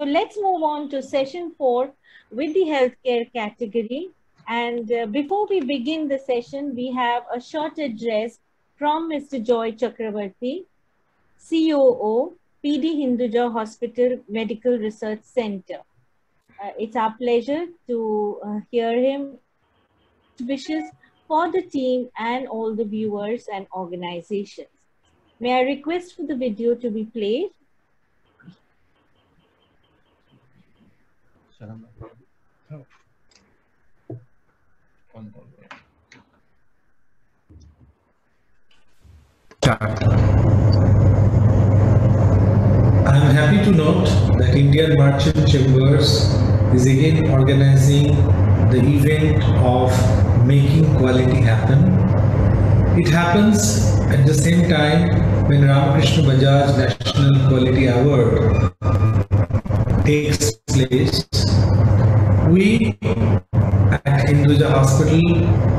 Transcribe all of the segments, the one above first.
So let's move on to session four with the healthcare category. And uh, before we begin the session, we have a short address from Mr. Joy Chakravarti, COO, PD Hinduja Hospital Medical Research Center. Uh, it's our pleasure to uh, hear him wishes for the team and all the viewers and organizations. May I request for the video to be played? I am happy to note that Indian Merchant Chambers is again organizing the event of making quality happen. It happens at the same time when Ramakrishna Bajaj National Quality Award takes place. We at Hinduja Hospital,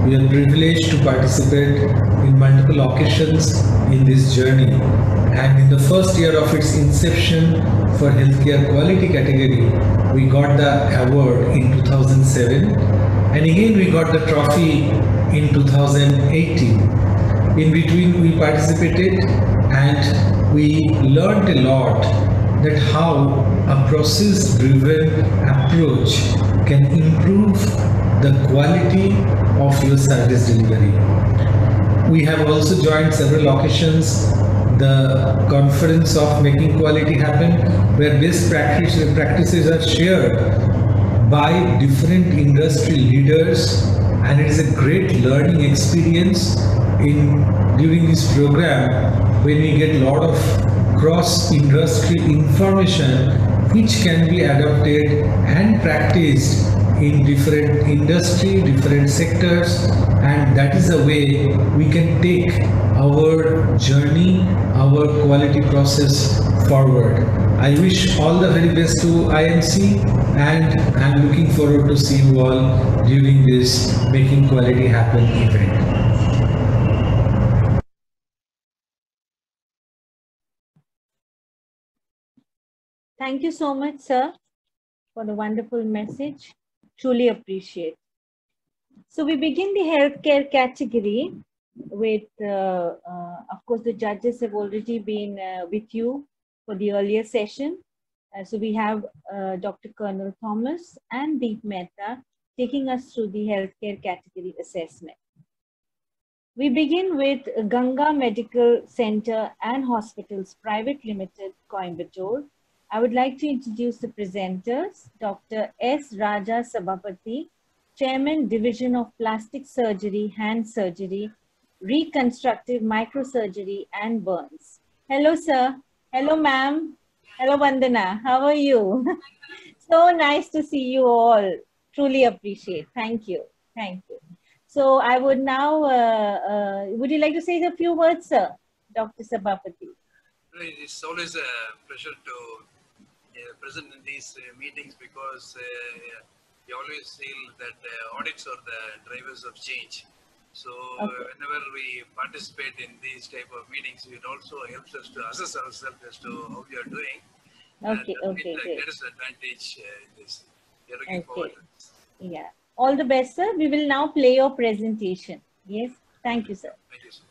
we are privileged to participate in multiple occasions in this journey. And in the first year of its inception for healthcare quality category, we got the award in 2007. And again, we got the trophy in 2018. In between, we participated and we learned a lot that how a process driven approach can improve the quality of your service delivery. We have also joined several occasions the conference of making quality happen where best practice, practices are shared by different industry leaders and it is a great learning experience in during this program when we get a lot of cross industry information which can be adopted and practiced in different industry, different sectors, and that is a way we can take our journey, our quality process forward. I wish all the very best to IMC and I'm looking forward to see you all during this Making Quality Happen event. Thank you so much, sir, for the wonderful message. Truly appreciate. So we begin the healthcare category with, uh, uh, of course, the judges have already been uh, with you for the earlier session. Uh, so we have uh, Dr. Colonel Thomas and Deep Mehta taking us through the healthcare category assessment. We begin with Ganga Medical Center and Hospitals Private Limited, Coimbatore. I would like to introduce the presenters, Dr. S. Raja Sabapathy, Chairman, Division of Plastic Surgery, Hand Surgery, Reconstructive Microsurgery and Burns. Hello, sir. Hello, ma'am. Hello, Vandana. How are you? so nice to see you all. Truly appreciate. Thank you. Thank you. So I would now, uh, uh, would you like to say a few words, sir, Dr. Sabapathy? It's always a pleasure to present in these uh, meetings because uh, we always feel that uh, audits are the drivers of change. So Okay. whenever we participate in these type of meetings, it also helps us to assess ourselves as to how we are doing. Okay, and okay, the great. greatest advantage uh, in this. We are looking Okay. forward. Yeah. All the best, sir. We will now play your presentation. Yes. Thank you, sir.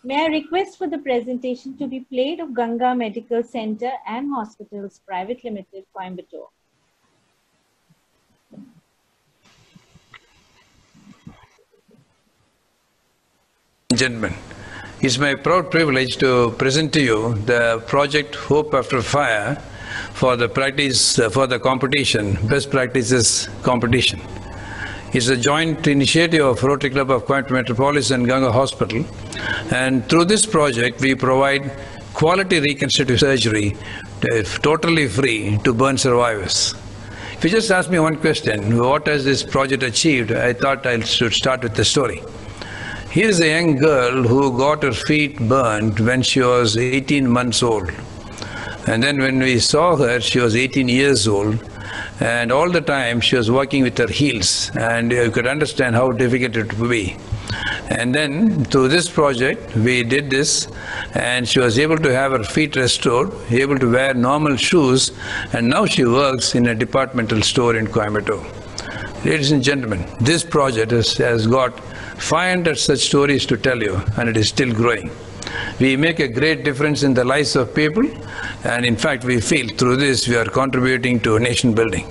May I request for the presentation to be played of Ganga Medical Center and Hospitals Private Limited, Coimbatore. Gentlemen, it's my proud privilege to present to you the project Hope After Fire for the practice for the competition, best practices competition. It's a joint initiative of Rotary Club of Coimbatore Metropolis and Ganga Hospital. And through this project, we provide quality reconstructive surgery uh, totally free to burn survivors. If you just ask me one question, what has this project achieved? I thought I should start with the story. Here is a young girl who got her feet burned when she was 18 months old. And then when we saw her, she was 18 years old. And all the time she was working with her heels. And you could understand how difficult it would be. And then through this project, we did this, and she was able to have her feet restored, able to wear normal shoes, and now she works in a departmental store in Coimbatore. Ladies and gentlemen, this project has, has got 500 such stories to tell you, and it is still growing. We make a great difference in the lives of people, and in fact, we feel through this we are contributing to nation building.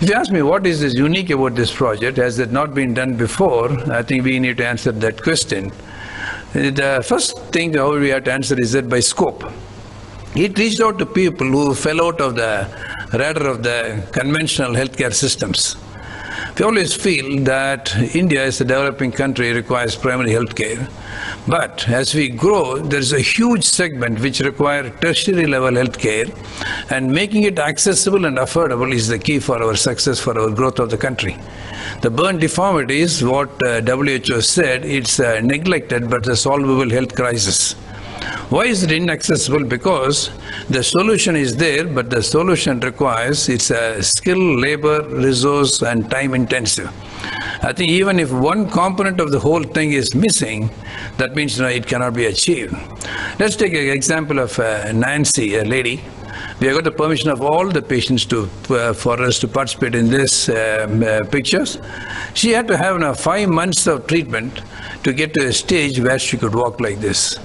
If you ask me what is this unique about this project, has it not been done before, I think we need to answer that question. The first thing how we have to answer is that by scope. It reached out to people who fell out of the radar of the conventional healthcare systems. We always feel that India is a developing country, requires primary health care. But as we grow, there is a huge segment which require tertiary level health care and making it accessible and affordable is the key for our success, for our growth of the country. The burn deformity is what uh, WHO said, it's a neglected but a solvable health crisis. Why is it inaccessible? Because the solution is there, but the solution requires it's a skill, labor, resource, and time intensive. I think even if one component of the whole thing is missing, that means you know, it cannot be achieved. Let's take an example of uh, Nancy, a lady. We have got the permission of all the patients to uh, for us to participate in this um, uh, pictures. She had to have you know, five months of treatment to get to a stage where she could walk like this.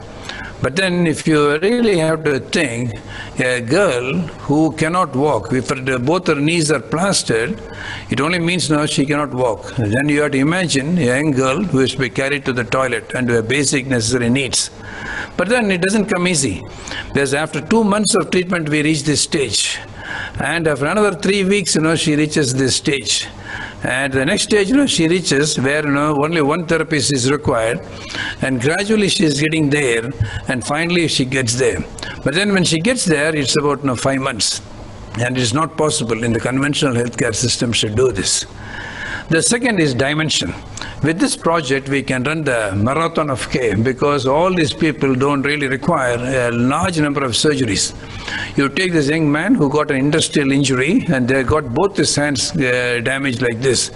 But then, if you really have to think, a girl who cannot walk, if both her knees are plastered, it only means now she cannot walk. Then you have to imagine a young girl who is to be carried to the toilet and to her basic necessary needs. But then it doesn't come easy. Because after two months of treatment, we reach this stage. And after another three weeks, you know, she reaches this stage. And the next stage, you know, she reaches where you know only one therapist is required, and gradually she is getting there, and finally she gets there. But then when she gets there, it's about you know, five months, and it is not possible in the conventional healthcare system to do this. The second is dimension. With this project, we can run the marathon of care because all these people don't really require a large number of surgeries. You take this young man who got an industrial injury and they got both his hands uh, damaged like this.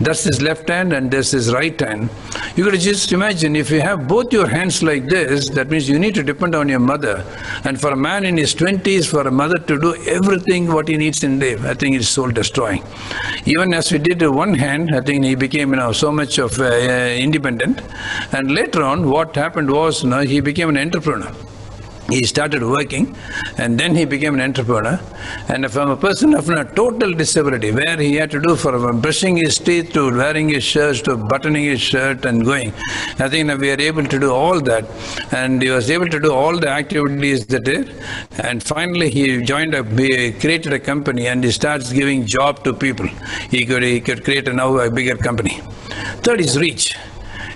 That's his left hand and this his right hand. You could just imagine if you have both your hands like this, that means you need to depend on your mother. And for a man in his 20s, for a mother to do everything what he needs in life, I think it's soul destroying. Even as we did one hand, I think he became you know, so much of uh, independent. And later on, what happened was you know, he became an entrepreneur he started working and then he became an entrepreneur. And from a person of a total disability where he had to do from brushing his teeth to wearing his shirt to buttoning his shirt and going i think that we are able to do all that. And he was able to do all the activities that did. And finally he joined a he created a company and he starts giving job to people. He could he could create a now a bigger company. Third is reach.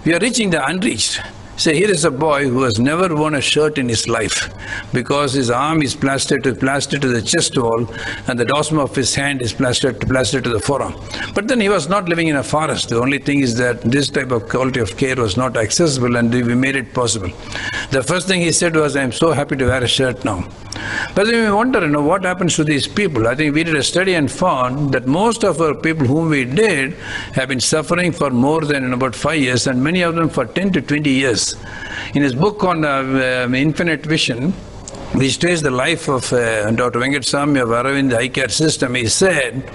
We are reaching the unreached so here is a boy who has never worn a shirt in his life because his arm is plastered to plastered to the chest wall and the dorsum of his hand is plastered to plastered to the forearm. But then he was not living in a forest. The only thing is that this type of quality of care was not accessible and we made it possible. The first thing he said was, I am so happy to wear a shirt now. But then we wonder, you know, what happens to these people? I think we did a study and found that most of our people whom we did have been suffering for more than about five years and many of them for 10 to 20 years. In his book on uh, Infinite Vision, which traced the life of uh, Dr. Venkataswamy of Aravind Eye Care System, he said,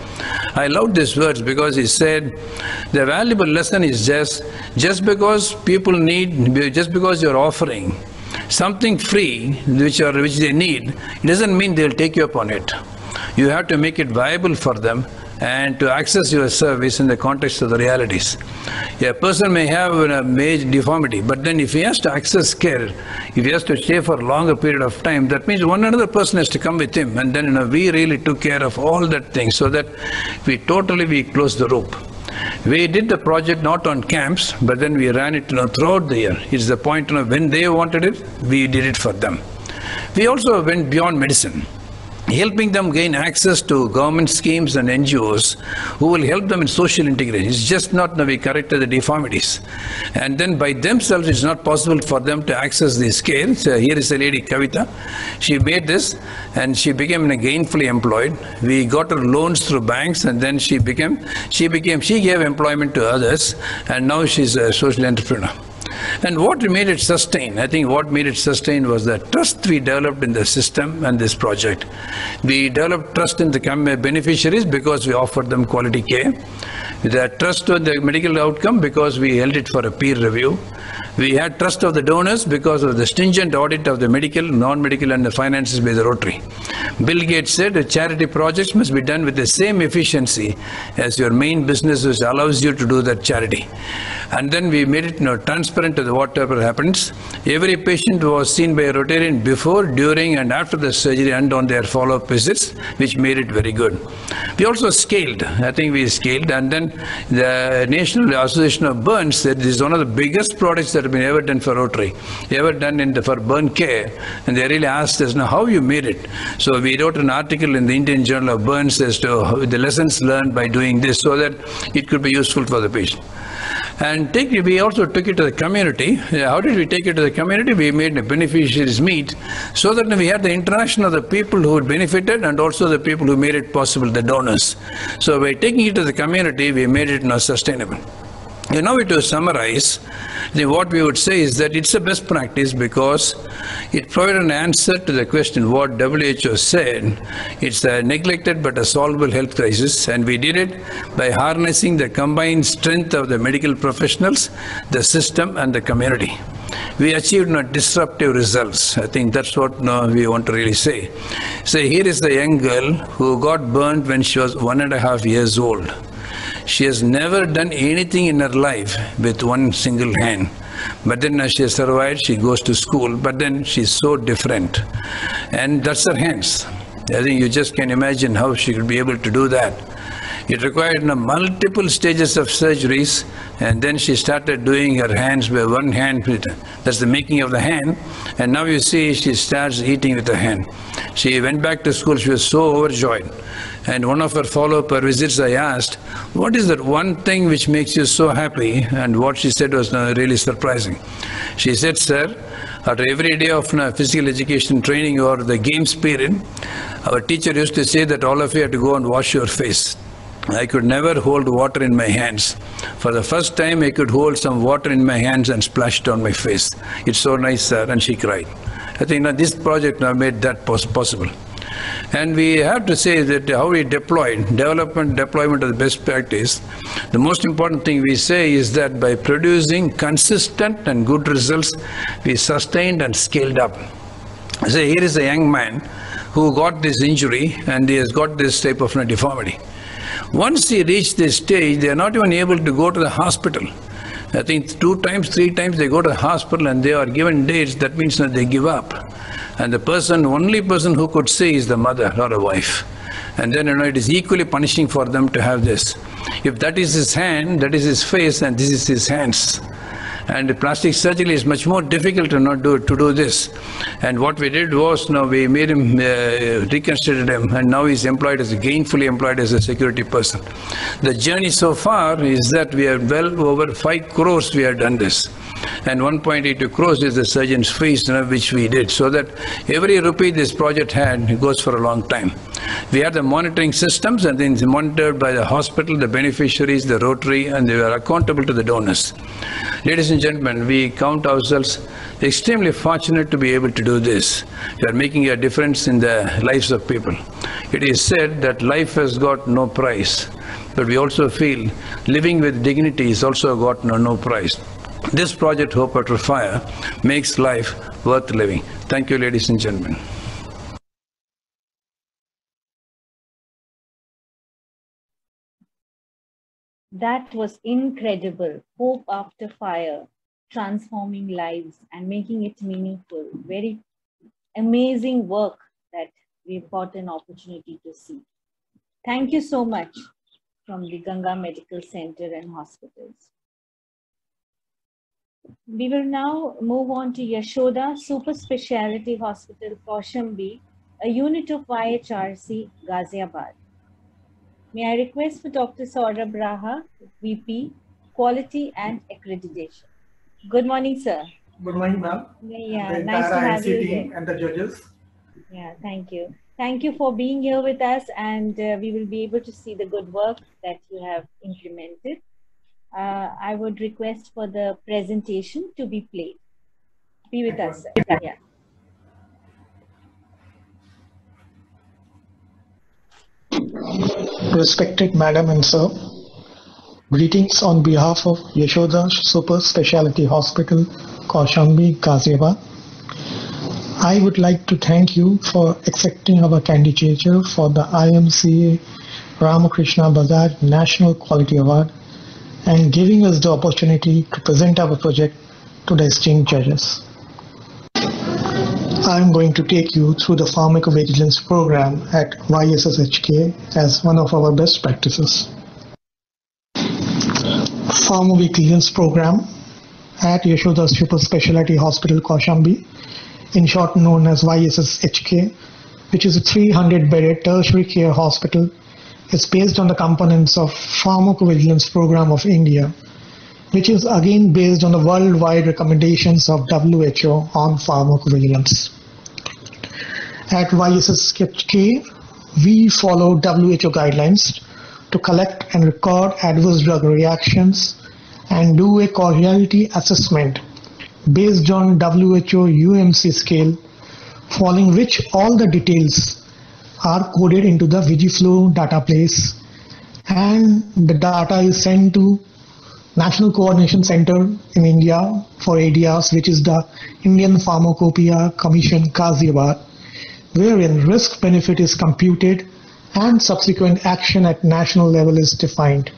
I love these words because he said, the valuable lesson is just, just because people need, just because you're offering something free, which, are, which they need, doesn't mean they'll take you up on it. You have to make it viable for them and to access your service in the context of the realities. A person may have a major deformity, but then if he has to access care, if he has to stay for a longer period of time, that means one another person has to come with him. And then you know, we really took care of all that thing so that we totally we closed the loop. We did the project not on camps, but then we ran it you know, throughout the year. It's the point you know, when they wanted it, we did it for them. We also went beyond medicine. Helping them gain access to government schemes and NGOs who will help them in social integration. It's just not that we corrected the deformities. And then by themselves, it's not possible for them to access these care. So uh, here is a lady, Kavita. She made this and she became gainfully employed. We got her loans through banks and then she became, she became, she gave employment to others and now she's a social entrepreneur. And what made it sustain? I think what made it sustain was the trust we developed in the system and this project. We developed trust in the beneficiaries because we offered them quality care. The trust on the medical outcome because we held it for a peer review. We had trust of the donors because of the stringent audit of the medical, non-medical and the finances by the Rotary. Bill Gates said charity projects must be done with the same efficiency as your main business which allows you to do that charity. And then we made it you know, transparent to the whatever happens. Every patient was seen by a Rotarian before, during and after the surgery and on their follow-up visits, which made it very good. We also scaled. I think we scaled. And then the National Association of Burns said this is one of the biggest projects that have been ever done for Rotary, ever done in the, for burn care. And they really asked us, now how you made it. So we wrote an article in the Indian Journal of Burns as to the lessons learned by doing this so that it could be useful for the patient. And take, we also took it to the community. How did we take it to the community? We made a beneficiaries meet so that we had the interaction of the people who benefited and also the people who made it possible, the donors. So by taking it to the community, we made it now sustainable. You know, to summarize, what we would say is that it's a best practice because it provided an answer to the question what WHO said. It's a neglected but a solvable health crisis, and we did it by harnessing the combined strength of the medical professionals, the system, and the community. We achieved no disruptive results. I think that's what no, we want to really say. So here is the young girl who got burned when she was one and a half years old. She has never done anything in her life with one single hand. But then as she has survived, she goes to school, but then she's so different. And that's her hands. I think you just can imagine how she could be able to do that. It required multiple stages of surgeries, and then she started doing her hands by one hand. That's the making of the hand. And now you see she starts eating with her hand. She went back to school. She was so overjoyed. And one of her follow-up visits, I asked, what is that one thing which makes you so happy? And what she said was really surprising. She said, sir, after every day of uh, physical education training or the games period, our teacher used to say that all of you have to go and wash your face. I could never hold water in my hands. For the first time, I could hold some water in my hands and splash it on my face. It's so nice, sir. And she cried. I think now this project now made that possible. And we have to say that how we deploy, development, deployment of the best practice, the most important thing we say is that by producing consistent and good results, we sustained and scaled up. So here is a young man who got this injury and he has got this type of deformity. Once he reached this stage, they are not even able to go to the hospital. I think two times, three times they go to the hospital and they are given dates, that means that they give up. And the person, only person who could say is the mother or a wife. And then, you know, it is equally punishing for them to have this. If that is his hand, that is his face, and this is his hands. And plastic surgery is much more difficult to not do to do this. And what we did was, now we made him uh, reconstructed him, and now he's employed as a gainfully employed as a security person. The journey so far is that we have well over five crores. We have done this and 1.82 crores is the surgeon's fees, you know, which we did. So that every rupee this project had goes for a long time. We have the monitoring systems and then it's monitored by the hospital, the beneficiaries, the Rotary, and they are accountable to the donors. Ladies and gentlemen, we count ourselves extremely fortunate to be able to do this. We are making a difference in the lives of people. It is said that life has got no price, but we also feel living with dignity is also got no, no price. This project, Hope After Fire, makes life worth living. Thank you, ladies and gentlemen. That was incredible. Hope After Fire, transforming lives and making it meaningful. Very amazing work that we've got an opportunity to see. Thank you so much from the Ganga Medical Center and Hospitals. We will now move on to Yashoda Super Speciality Hospital, Kaushambi, a unit of YHRC, Ghaziabad. May I request for Dr. Saurabh Raha, VP, Quality and Accreditation. Good morning, sir. Good morning, ma'am. Yeah, the nice to have you here. and the judges. Yeah, thank you. Thank you for being here with us, and uh, we will be able to see the good work that you have implemented. Uh, I would request for the presentation to be played. Be with us. Yeah. Respected Madam and Sir, greetings on behalf of Yashoda Super Speciality Hospital, Kaushambi, Ghaziabad. I would like to thank you for accepting our candidature for the IMCA Ramakrishna Bajaj National Quality Award and giving us the opportunity to present our project to the esteemed judges. I am going to take you through the pharmacovigilance program at YSSHK as one of our best practices. Pharmacovigilance program at Yashoda Super Specialty Hospital, Kaushambi, in short known as YSSHK, which is a 300-bedded tertiary care hospital, is based on the components of Pharmacovigilance Program of India, which is again based on the worldwide recommendations of WHO on pharmacovigilance. At YSSHK, we follow WHO guidelines to collect and record adverse drug reactions and do a causality assessment based on WHO UMC scale, following which all the details are coded into the Vigiflow database and the data is sent to National Coordination Center in India for ADRs, which is the Indian Pharmacopoeia Commission Ghaziabad, wherein risk benefit is computed and subsequent action at national level is defined.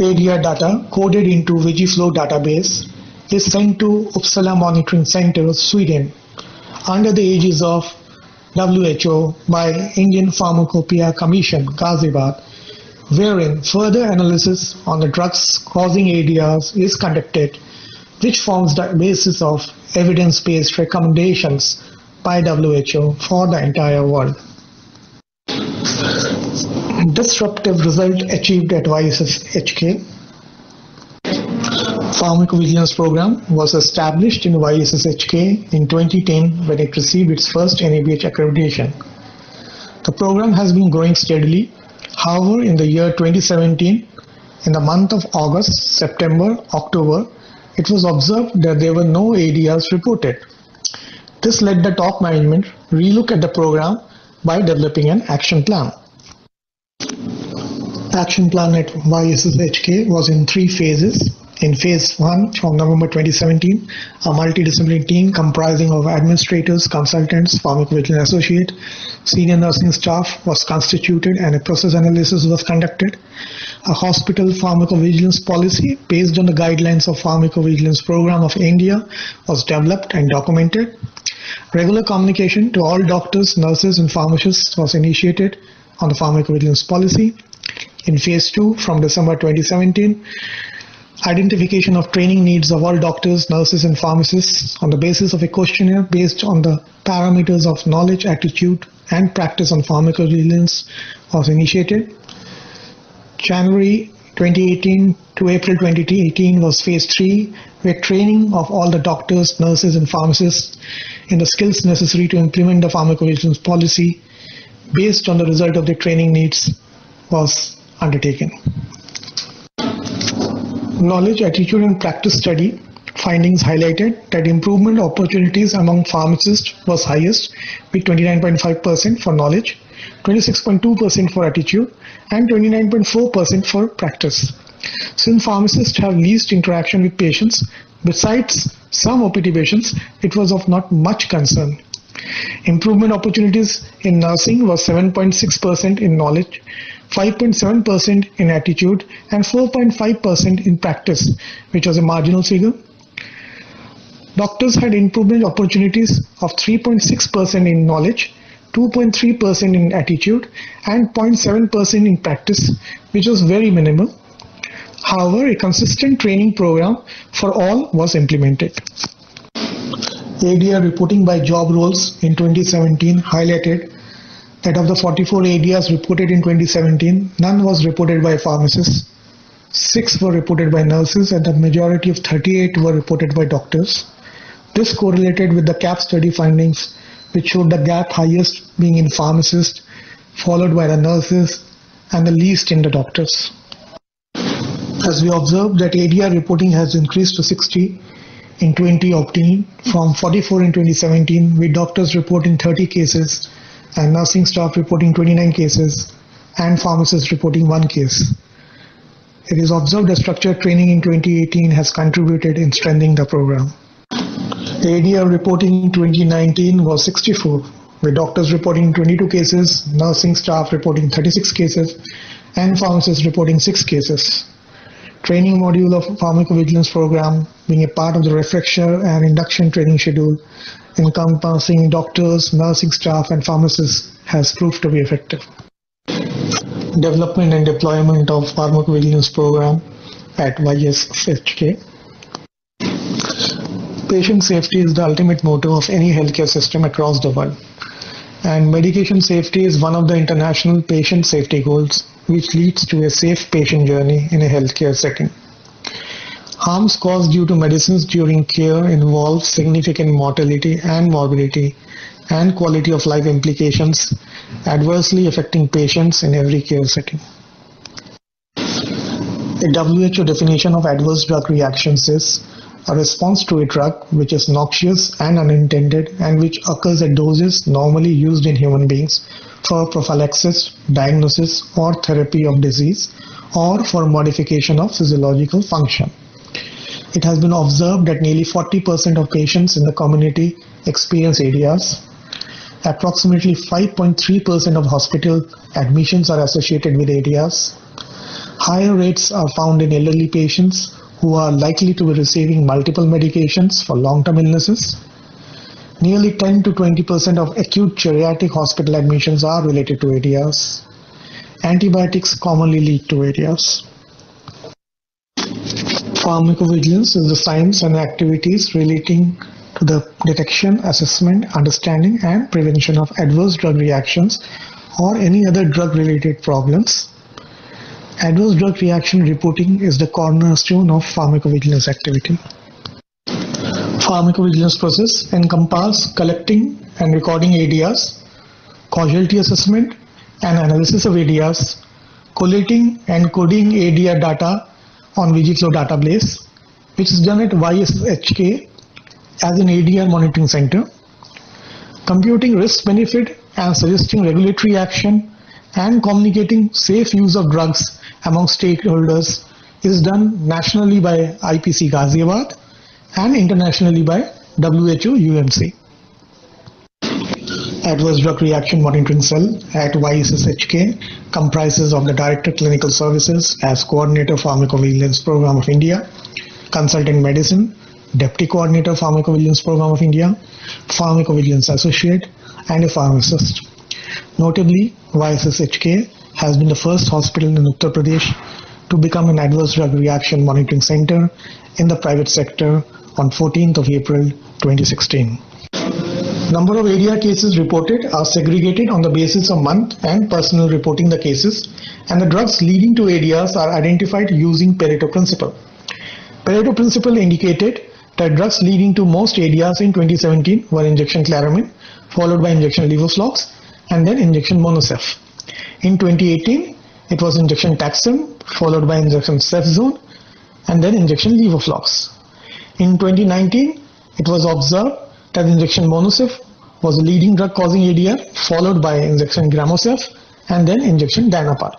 ADR data coded into Vigiflow database is sent to Uppsala Monitoring Center, Sweden, under the aegis of WHO by Indian Pharmacopoeia Commission, Ghaziabad, wherein further analysis on the drugs causing ADRs is conducted, which forms the basis of evidence-based recommendations by WHO for the entire world. Disruptive result achieved at YSSHK. Pharmacovigilance program was established in YSSHK in 2010 when it received its first NABH accreditation. The program has been growing steadily. However, in the year 2017, in the month of August, September, October, it was observed that there were no ADRs reported. This led the top management to relook at the program by developing an action plan. Action plan at YSSHK was in three phases. In phase one, from November 2017, a multidisciplinary team comprising of administrators, consultants, pharmacovigilance associate, senior nursing staff was constituted and a process analysis was conducted. A hospital pharmacovigilance policy based on the guidelines of Pharmacovigilance Program of India was developed and documented. Regular communication to all doctors, nurses and pharmacists was initiated on the pharmacovigilance policy. In phase 2 from December 2017, identification of training needs of all doctors, nurses and pharmacists on the basis of a questionnaire based on the parameters of knowledge, attitude and practice on pharmacovigilance was initiated. January 2018 to April 2018 was phase 3 where training of all the doctors, nurses and pharmacists in the skills necessary to implement the pharmacovigilance policy based on the result of the training needs was undertaken. Knowledge, attitude and practice study findings highlighted that improvement opportunities among pharmacists was highest with 29.5% for knowledge, 26.2% for attitude and 29.4% for practice. Since pharmacists have least interaction with patients, besides some OPD patients, it was of not much concern. Improvement opportunities in nursing was 7.6% in knowledge, 5.7% in attitude, and 4.5% in practice, which was a marginal figure. Doctors had improvement opportunities of 3.6% in knowledge, 2.3% in attitude, and 0.7% in practice, which was very minimal. However, a consistent training program for all was implemented. ADR reporting by job roles in 2017 highlighted that of the 44 ADRs reported in 2017, none was reported by pharmacists, six were reported by nurses, and the majority of 38 were reported by doctors. This correlated with the KAP study findings, which showed the gap highest being in pharmacists, followed by the nurses, and the least in the doctors. As we observed that ADR reporting has increased to 60 in 2018 from 44 in 2017, with doctors reporting 30 cases and nursing staff reporting 29 cases and pharmacists reporting one case. It is observed that structured training in 2018 has contributed in strengthening the program. ADR reporting in 2019 was 64, with doctors reporting 22 cases, nursing staff reporting 36 cases, and pharmacists reporting 6 cases. Training module of pharmacovigilance program being a part of the refresher and induction training schedule encompassing doctors, nursing staff, and pharmacists has proved to be effective. Development and deployment of pharmacovigilance program at YSHK. Patient safety is the ultimate motto of any healthcare system across the world. And medication safety is one of the international patient safety goals, which leads to a safe patient journey in a healthcare setting. Harms caused due to medicines during care involve significant mortality and morbidity and quality of life implications adversely affecting patients in every care setting. The WHO definition of adverse drug reactions is a response to a drug which is noxious and unintended and which occurs at doses normally used in human beings for prophylaxis, diagnosis or therapy of disease or for modification of physiological function. It has been observed that nearly 40% of patients in the community experience ADRs. Approximately 5.3% of hospital admissions are associated with ADRs. Higher rates are found in elderly patients who are likely to be receiving multiple medications for long-term illnesses. Nearly 10 to 20% of acute geriatric hospital admissions are related to ADRs. Antibiotics commonly lead to ADRs. Pharmacovigilance is the science and activities relating to the detection, assessment, understanding, and prevention of adverse drug reactions or any other drug related problems Adverse drug reaction reporting is the cornerstone of pharmacovigilance activity. Pharmacovigilance process encompasses collecting and recording ADRs, causality assessment and analysis of ADRs, collating and coding ADR data on VigiFlow database, which is done at YSHK as an ADR monitoring center, computing risk benefit and suggesting regulatory action and communicating safe use of drugs among stakeholders is done nationally by IPC Ghaziabad and internationally by WHO UMC. Adverse Drug Reaction Monitoring Cell at YSSHK comprises of the Director Clinical Services as Coordinator Pharmacovigilance Program of India, Consultant Medicine, Deputy Coordinator Pharmacovigilance Program of India, Pharmacovigilance Associate, and a pharmacist. Notably, YSSHK has been the first hospital in Uttar Pradesh to become an adverse drug reaction monitoring center in the private sector on 14th of April 2016. Number of ADR cases reported are segregated on the basis of month and personal reporting the cases and the drugs leading to ADRs are identified using Pareto principle. Pareto principle indicated that drugs leading to most ADRs in 2017 were injection Claramin followed by injection Levoflox and then injection Monocef. In 2018, it was injection Taxim, followed by injection Cefzone, and then injection Levoflox. In 2019, it was observed that injection Monocef was the leading drug causing ADR, followed by injection Gramocef, and then injection Dynapar.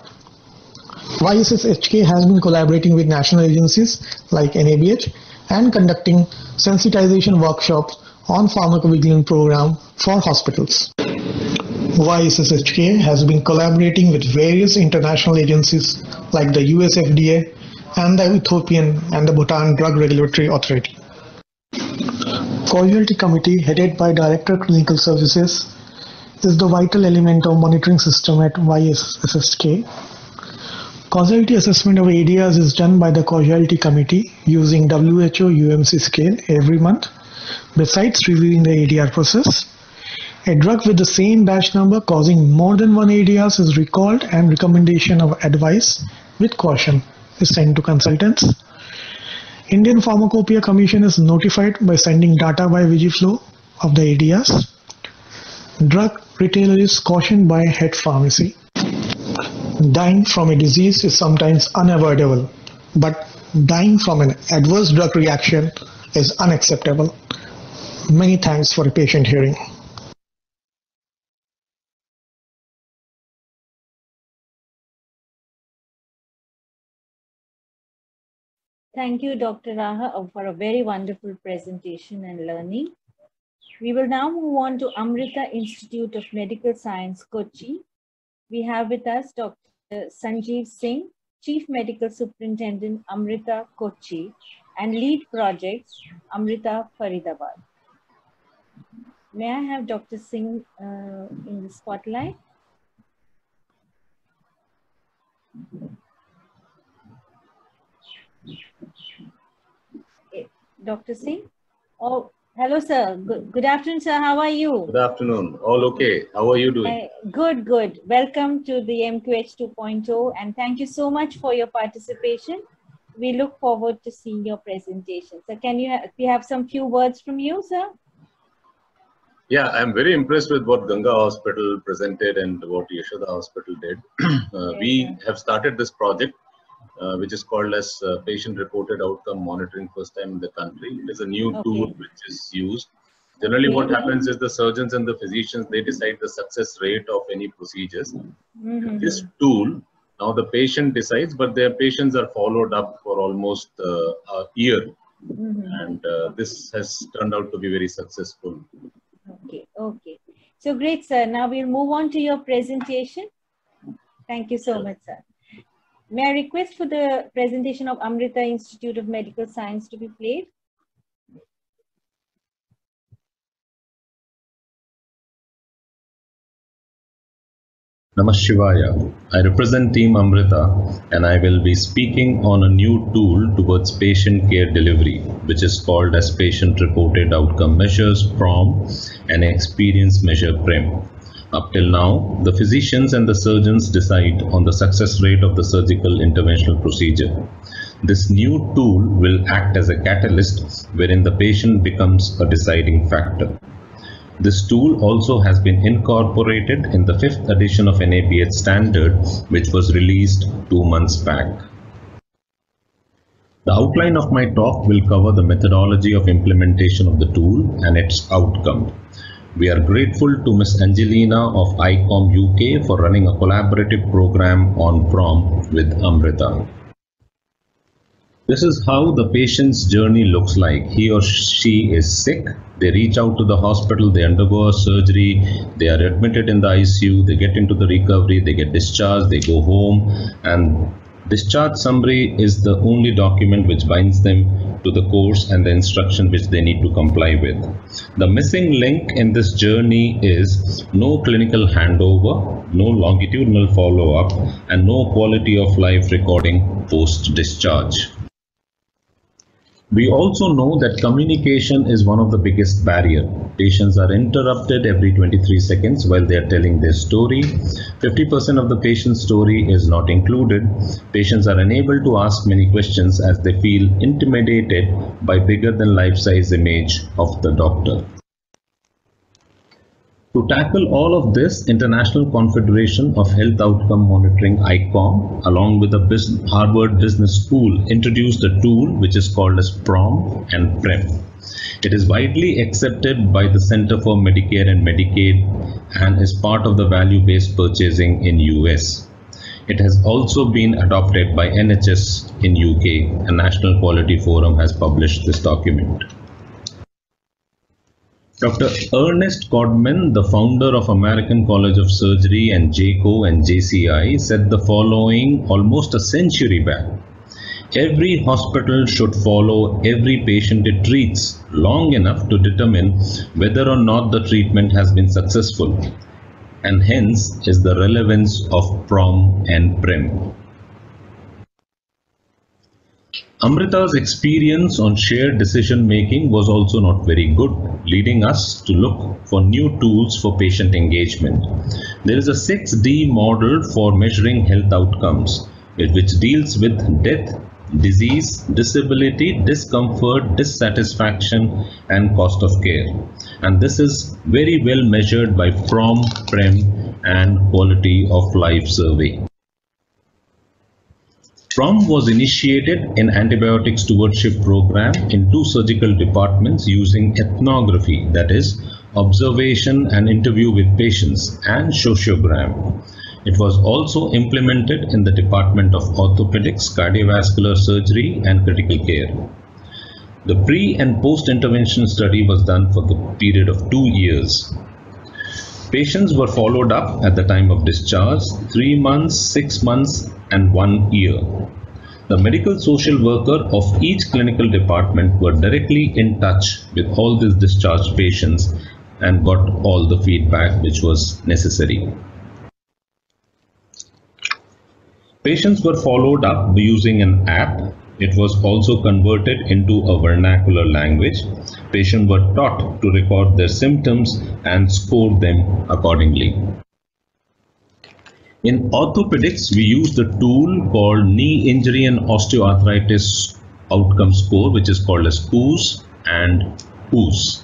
YSSHK has been collaborating with national agencies like NABH and conducting sensitization workshops on pharmacovigilance program for hospitals. YSSHK has been collaborating with various international agencies like the US FDA and the Ethiopian and the Bhutan Drug Regulatory Authority. Causality Committee headed by Director Clinical Services is the vital element of monitoring system at YSSHK. Causality assessment of ADRs is done by the Causality Committee using WHO UMC scale every month Besides reviewing the ADR process, a drug with the same batch number causing more than one ADRs is recalled and recommendation of advice with caution is sent to consultants. Indian Pharmacopoeia Commission is notified by sending data by Vigiflow of the ADRs. Drug retailer is cautioned by head pharmacy. Dying from a disease is sometimes unavoidable, but dying from an adverse drug reaction is unacceptable. Many thanks for a patient hearing. Thank you, Dr. Raha, for a very wonderful presentation and learning. We will now move on to Amrita Institute of Medical Science, Kochi. We have with us Dr. Sanjeev Singh, Chief Medical Superintendent, Amrita Kochi, and lead projects, Amrita Faridabad. May I have Dr. Singh uh, in the spotlight? Dr. Singh? Oh, hello, sir. Good, good afternoon, sir. How are you? Good afternoon. All okay. How are you doing? Uh, good, good. Welcome to the MQH 2.0 and thank you so much for your participation. We look forward to seeing your presentation. So can you, have, we have some few words from you, sir? Yeah, I'm very impressed with what Ganga Hospital presented and what Yashoda Hospital did. uh, we have started this project, uh, which is called as uh, Patient Reported Outcome Monitoring first time in the country. It is a new Okay. tool which is used. Generally, what happens is the surgeons and the physicians, they decide the success rate of any procedures. Mhm. This tool, now the patient decides, but their patients are followed up for almost uh, a year. Mhm. And uh, this has turned out to be very successful. Okay, okay. So great, sir. Now we'll move on to your presentation. Thank you so much, sir. May I request for the presentation of Amrita Institute of Medical Science to be played? Namah Shivaya. I represent Team Amrita and I will be speaking on a new tool towards patient care delivery, which is called as Patient Reported Outcome Measures PROM and Experience Measure PREM. Up till now, the physicians and the surgeons decide on the success rate of the surgical interventional procedure. This new tool will act as a catalyst wherein the patient becomes a deciding factor. This tool also has been incorporated in the fifth edition of NABH standard, which was released two months back. The outline of my talk will cover the methodology of implementation of the tool and its outcome. We are grateful to Ms. Angelina of ICHOM UK for running a collaborative program on PROM with Amrita. This is how the patient's journey looks like. He or she is sick. They reach out to the hospital, they undergo a surgery, they are admitted in the ICU, they get into the recovery, they get discharged, they go home, and discharge summary is the only document which binds them to the course and the instruction which they need to comply with. The missing link in this journey is no clinical handover, no longitudinal follow up, and no quality of life recording post discharge. We also know that communication is one of the biggest barrier. Patients are interrupted every 23 seconds while they are telling their story. 50% of the patient's story is not included. Patients are unable to ask many questions as they feel intimidated by bigger than life size image of the doctor. To tackle all of this, International Confederation of Health Outcome Monitoring ICHOM, along with the Harvard Business School, introduced a tool which is called as PROM and PREM. It is widely accepted by the Center for Medicare and Medicaid and is part of the value-based purchasing in US. It has also been adopted by NHS in UK. A National Quality Forum has published this document. Dr. Ernest Codman, the founder of American College of Surgery and JCO and JCI, said the following almost a century back. Every hospital should follow every patient it treats long enough to determine whether or not the treatment has been successful, and hence is the relevance of PROM and PREM. Amrita's experience on shared decision making was also not very good, leading us to look for new tools for patient engagement. There is a 6D model for measuring health outcomes, which deals with death, disease, disability, discomfort, dissatisfaction, and cost of care. And this is very well measured by PROM, PREM, and Quality of Life Survey. PROM was initiated in antibiotic stewardship program in two surgical departments using ethnography, that is, observation and interview with patients, and sociogram. It was also implemented in the Department of Orthopedics, Cardiovascular Surgery, and Critical Care. The pre and post intervention study was done for the period of two years. Patients were followed up at the time of discharge, three months, six months, and one year. The medical social worker of each clinical department were directly in touch with all these discharged patients and got all the feedback which was necessary. Patients were followed up using an app. It was also converted into a vernacular language. Patients were taught to record their symptoms and score them accordingly. In orthopedics, we use the tool called knee injury and osteoarthritis outcome score, which is called as KOOS and HOOS.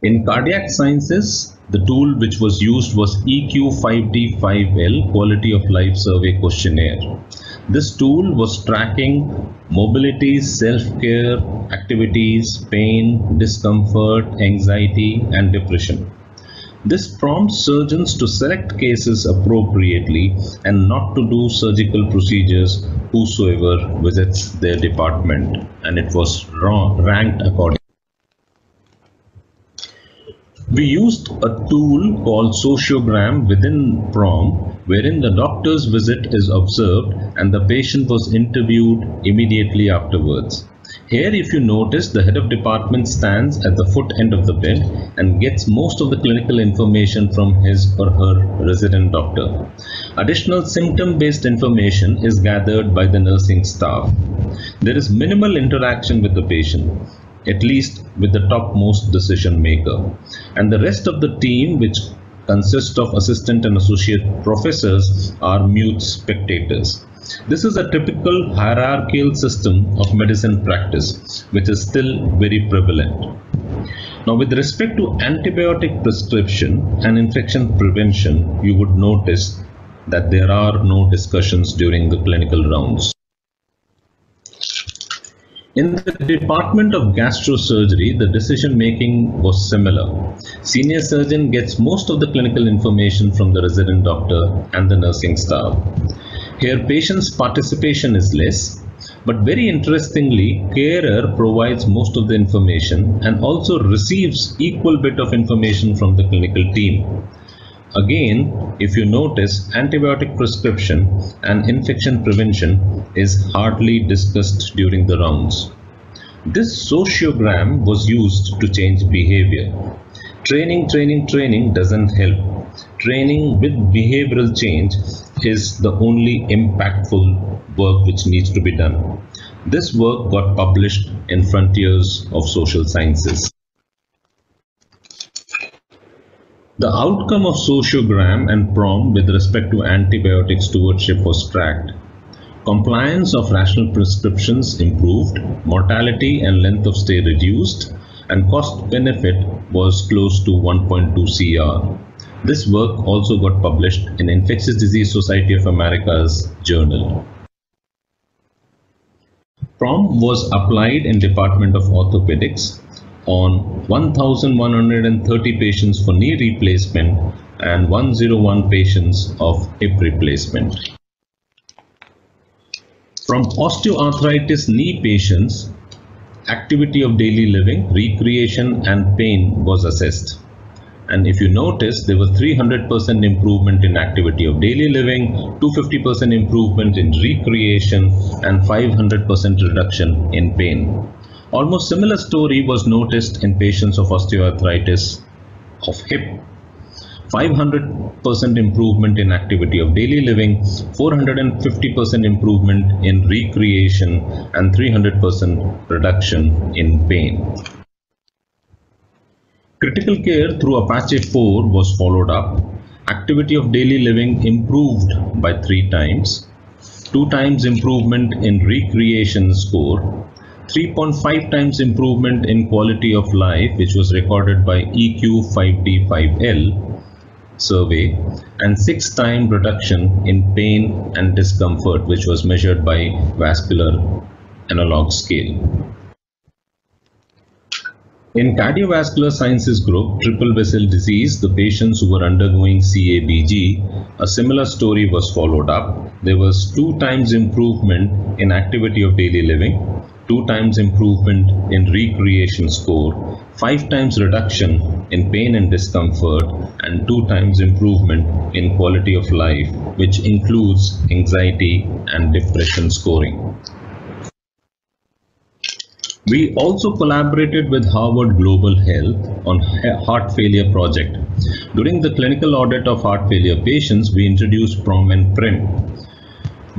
In cardiac sciences, the tool which was used was EQ5D5L Quality of Life Survey Questionnaire. This tool was tracking mobility, self-care, activities, pain, discomfort, anxiety, and depression. This prompts surgeons to select cases appropriately and not to do surgical procedures whosoever visits their department and it was ranked accordingly. We used a tool called sociogram within PROM wherein the doctor's visit is observed and the patient was interviewed immediately afterwards. Here if you notice the head of department stands at the foot end of the bed and gets most of the clinical information from his or her resident doctor. Additional symptom based information is gathered by the nursing staff. There is minimal interaction with the patient at least with the topmost decision maker. And the rest of the team, which consists of assistant and associate professors, are mute spectators. This is a typical hierarchical system of medicine practice, which is still very prevalent. Now, with respect to antibiotic prescription and infection prevention, you would notice that there are no discussions during the clinical rounds. In the Department of Gastrosurgery, the decision making was similar. Senior surgeon gets most of the clinical information from the resident doctor and the nursing staff. Here, patient's participation is less, but very interestingly, carer provides most of the information and also receives equal bit of information from the clinical team. Again, if you notice, antibiotic prescription and infection prevention is hardly discussed during the rounds. This sociogram was used to change behavior. Training, training, training doesn't help. Training with behavioral change is the only impactful work which needs to be done. This work got published in Frontiers of Social Sciences. The outcome of sociogram and PROM with respect to antibiotic stewardship was tracked. Compliance of rational prescriptions improved, mortality and length of stay reduced, and cost benefit was close to 1.2 CR. This work also got published in Infectious Disease Society of America's journal. PROM was applied in Department of Orthopedics on 1,130 patients for knee replacement and 101 patients of hip replacement. From osteoarthritis knee patients, activity of daily living, recreation and pain was assessed. And if you notice, there was 300% improvement in activity of daily living, 250% improvement in recreation, and 500% reduction in pain. Almost similar story was noticed in patients of osteoarthritis of hip. 500% improvement in activity of daily living, 450% improvement in recreation, and 300% reduction in pain. Critical care through Apache 4 was followed up. Activity of daily living improved by three times. Two times improvement in recreation score. 3.5 times improvement in quality of life, which was recorded by EQ5D5L survey, and six time reduction in pain and discomfort, which was measured by visual analog scale. In cardiovascular sciences group, triple vessel disease, the patients who were undergoing CABG, a similar story was followed up. There was two times improvement in activity of daily living, two times improvement in recreation score, five times reduction in pain and discomfort, and two times improvement in quality of life, which includes anxiety and depression scoring. We also collaborated with Harvard Global Health on heart failure project. During the clinical audit of heart failure patients, we introduced PROM and PREM.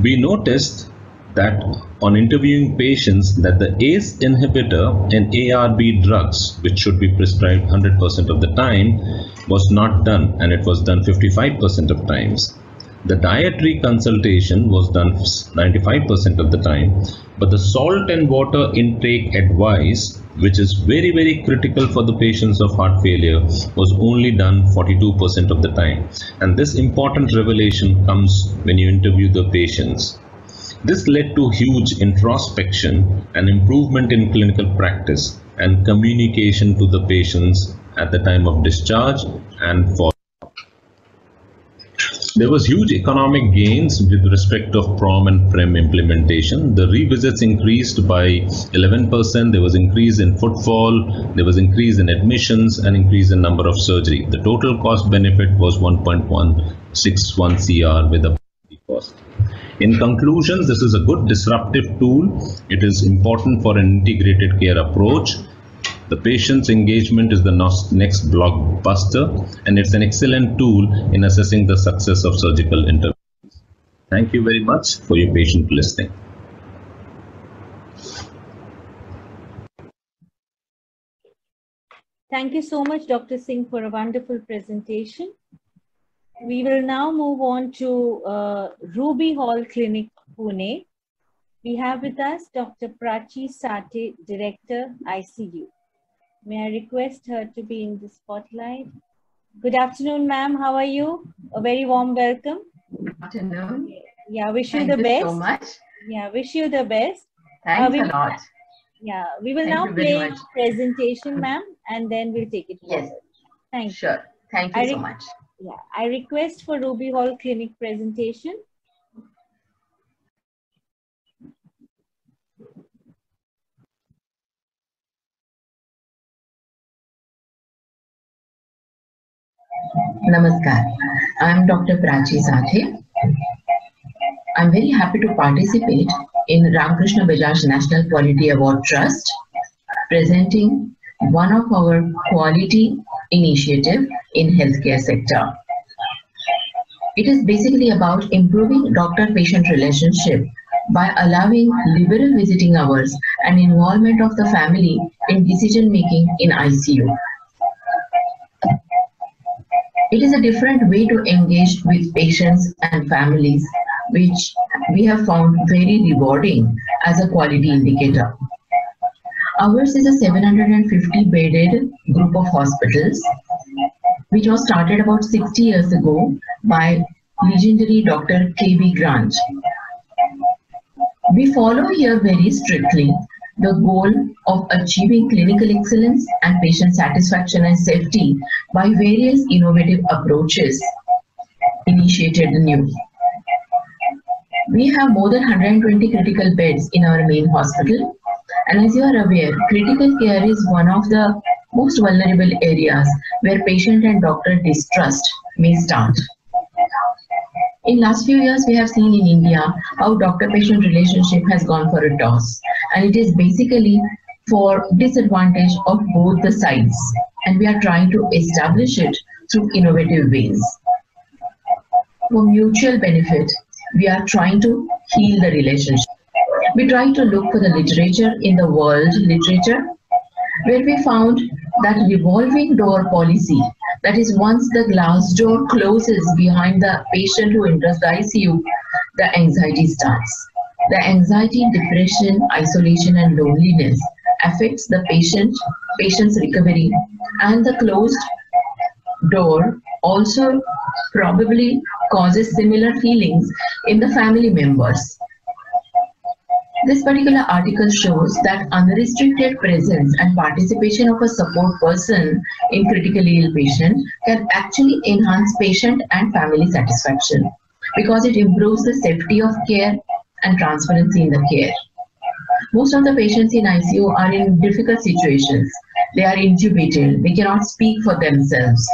We noticed that on interviewing patients that the ACE inhibitor and ARB drugs, which should be prescribed 100% of the time, was not done and it was done 55% of times. The dietary consultation was done 95% of the time, but the salt and water intake advice, which is very, very critical for the patients of heart failure, was only done 42% of the time. And this important revelation comes when you interview the patients. This led to huge introspection and improvement in clinical practice and communication to the patients at the time of discharge and for there was huge economic gains with respect of PROM and PREM implementation. The revisits increased by 11%. There was increase in footfall. There was increase in admissions and increase in number of surgery. The total cost benefit was 1.161 CR with a. In conclusion, this is a good disruptive tool. It is important for an integrated care approach. The patient's engagement is the next blockbuster, and it's an excellent tool in assessing the success of surgical interventions. Thank you very much for your patient listening. Thank you so much, Dr. Singh, for a wonderful presentation. We will now move on to uh, Ruby Hall Clinic, Pune. We have with us Dr. Prachi Sathe, Director, ICU. May I request her to be in the spotlight? Good afternoon, ma'am. How are you? A very warm welcome. Good afternoon. Yeah, wish Thank you the you best. so much. Yeah, wish you the best. Thanks we a lot. Yeah, we will Thank now you play your presentation, ma'am, and then we'll take it Yes. forward. Thank you. Sure. Thank you I so much. Yeah, I request for Ruby Hall Clinic presentation. Namaskar. I'm Dr. Prachi Sathe. I'm very happy to participate in Ramakrishna Bajaj National Quality Award Trust presenting one of our quality initiative in healthcare sector. It is basically about improving doctor-patient relationship by allowing liberal visiting hours and involvement of the family in decision making in ICU. It is a different way to engage with patients and families, which we have found very rewarding as a quality indicator. Ours is a 750 bedded group of hospitals, which was started about 60 years ago by legendary Dr. K.B. Grant. We follow here very strictly the goal of achieving clinical excellence and patient satisfaction and safety by various innovative approaches initiated new. We have more than 120 critical beds in our main hospital. And as you are aware, critical care is one of the most vulnerable areas where patient and doctor distrust may start. In last few years, we have seen in India how doctor-patient relationship has gone for a toss. And it is basically for disadvantage of both the sides. And we are trying to establish it through innovative ways. For mutual benefit, we are trying to heal the relationship. We try to look for the literature in the world literature where we found that revolving door policy, that is once the glass door closes behind the patient who enters the ICU, the anxiety starts. The anxiety, depression, isolation and loneliness affects the patient, patient's recovery and the closed door also probably causes similar feelings in the family members. This particular article shows that unrestricted presence and participation of a support person in critically ill patient can actually enhance patient and family satisfaction because it improves the safety of care and transparency in the care. Most of the patients in ICU are in difficult situations. They are intubated, they cannot speak for themselves,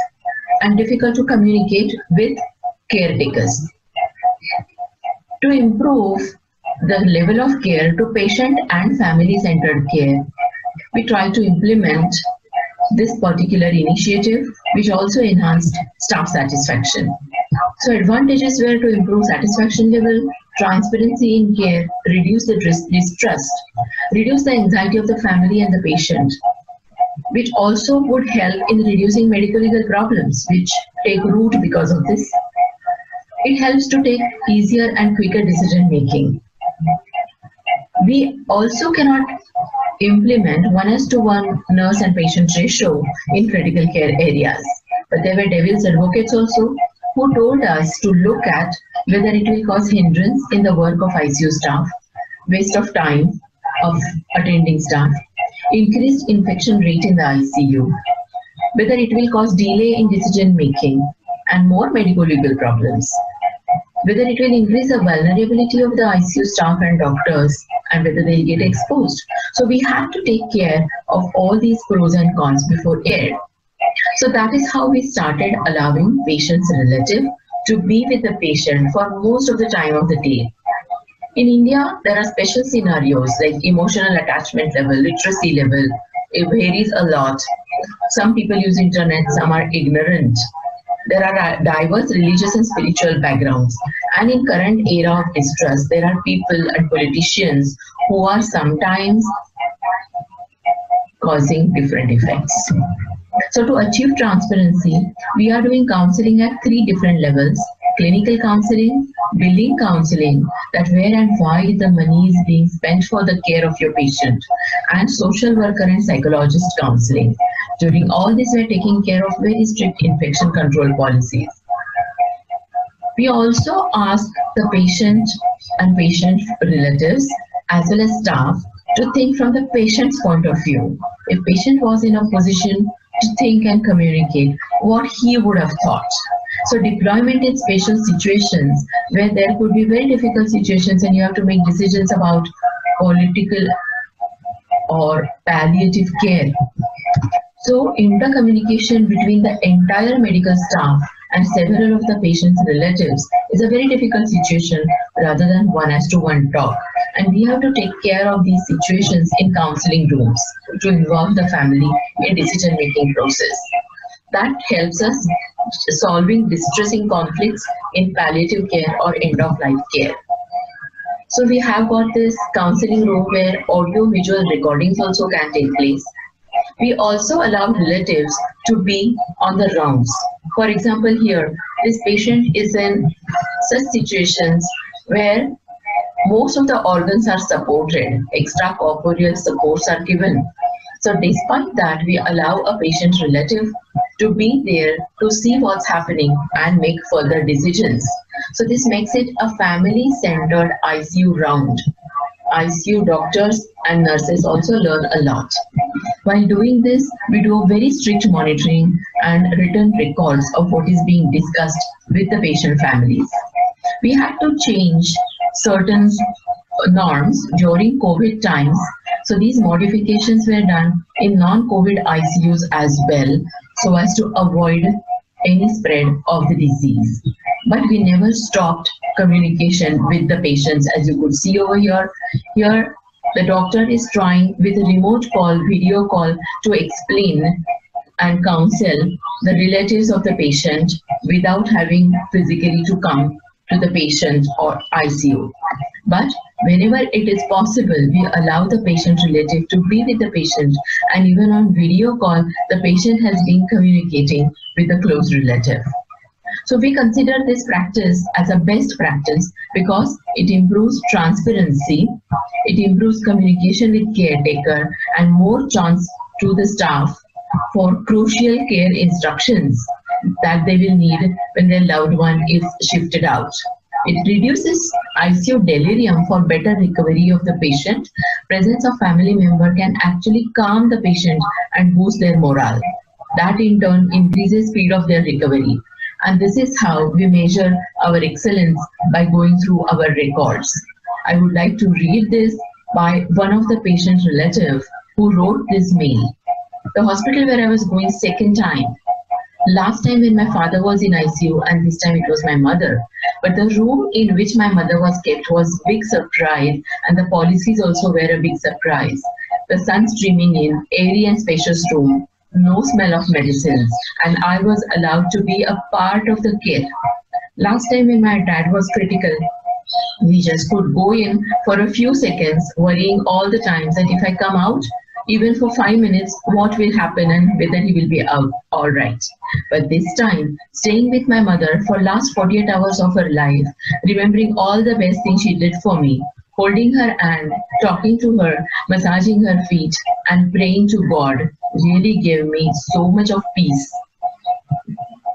and difficult to communicate with caretakers. To improve the level of care to patient and family centered care, we try to implement this particular initiative, which also enhanced staff satisfaction. So advantages were to improve satisfaction level, transparency in care, reduce the distrust, reduce the anxiety of the family and the patient, which also would help in reducing medical legal problems which take root because of this. It helps to take easier and quicker decision making. We also cannot implement one is to one nurse and patient ratio in critical care areas. But there were devil's advocates also who told us to look at whether it will cause hindrance in the work of ICU staff, waste of time of attending staff, increased infection rate in the ICU, whether it will cause delay in decision making and more medical legal problems, whether it will increase the vulnerability of the ICU staff and doctors and whether they'll get exposed. So we had to take care of all these pros and cons before air. So that is how we started allowing patients relative to be with the patient for most of the time of the day. In India, there are special scenarios like emotional attachment level, literacy level. It varies a lot. Some people use internet, some are ignorant. There are diverse religious and spiritual backgrounds. And in current era of distrust, there are people and politicians who are sometimes causing different effects. So to achieve transparency, we are doing counseling at three different levels. Clinical counseling, billing counseling, that where and why the money is being spent for the care of your patient, and social worker and psychologist counseling. During all this, we're taking care of very strict infection control policies. We also ask the patient and patient relatives as well as staff to think from the patient's point of view. If patient was in a position to think and communicate what he would have thought. So deployment in special situations where there could be very difficult situations and you have to make decisions about political or palliative care. So intercommunication between the entire medical staff and several of the patient's relatives is a very difficult situation rather than one has to one talk. And we have to take care of these situations in counseling rooms to involve the family in decision making process. That helps us solving distressing conflicts in palliative care or end of life care. So we have got this counseling room where audio visual recordings also can take place. We also allow relatives to be on the rounds. For example, here, this patient is in such situations where most of the organs are supported, extracorporeal supports are given. So despite that, we allow a patient relative to be there to see what's happening and make further decisions. So this makes it a family-centered ICU round. ICU doctors and nurses also learn a lot. While doing this, we do a very strict monitoring and written records of what is being discussed with the patient families. We had to change certain norms during COVID times. So these modifications were done in non-COVID ICUs as well, so as to avoid any spread of the disease. But we never stopped communication with the patients, as you could see over here. Here, the doctor is trying with a remote call, video call, to explain and counsel the relatives of the patient without having physically to come to the patient or ICU. But whenever it is possible, we allow the patient relative to be with the patient and even on video call, the patient has been communicating with a close relative. So we consider this practice as a best practice because it improves transparency, it improves communication with caretaker and more chance to the staff for crucial care instructions that they will need when their loved one is shifted out. It reduces ICU delirium for better recovery of the patient. Presence of family member can actually calm the patient and boost their morale. That in turn increases speed of their recovery. And this is how we measure our excellence by going through our records. I would like to read this by one of the patient relative who wrote this mail. The hospital where I was going second time. Last time when my father was in ICU and this time it was my mother. But the room in which my mother was kept was big surprise and the policies also were a big surprise. The sun streaming in, airy and spacious room, no smell of medicines, and I was allowed to be a part of the care. Last time when my dad was critical, we just could go in for a few seconds, worrying all the time that if I come out, even for five minutes, what will happen and whether he will be out all right. But this time, staying with my mother for last 48 hours of her life, remembering all the best things she did for me, holding her hand, talking to her, massaging her feet, and praying to God really gave me so much of peace.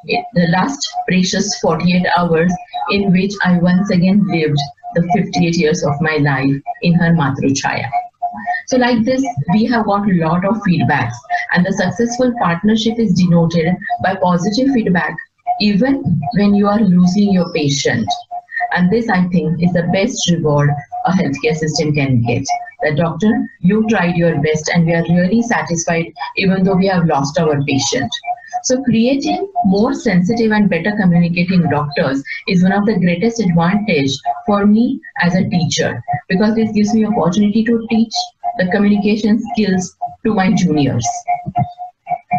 It, the last precious 48 hours in which I once again lived the 58 years of my life in her Matruchaya. So like this, we have got a lot of feedbacks and the successful partnership is denoted by positive feedback even when you are losing your patient. And this, I think, is the best reward a healthcare system can get. The doctor, you tried your best and we are really satisfied even though we have lost our patient. So creating more sensitive and better communicating doctors is one of the greatest advantage for me as a teacher because this gives me opportunity to teach the communication skills to my juniors.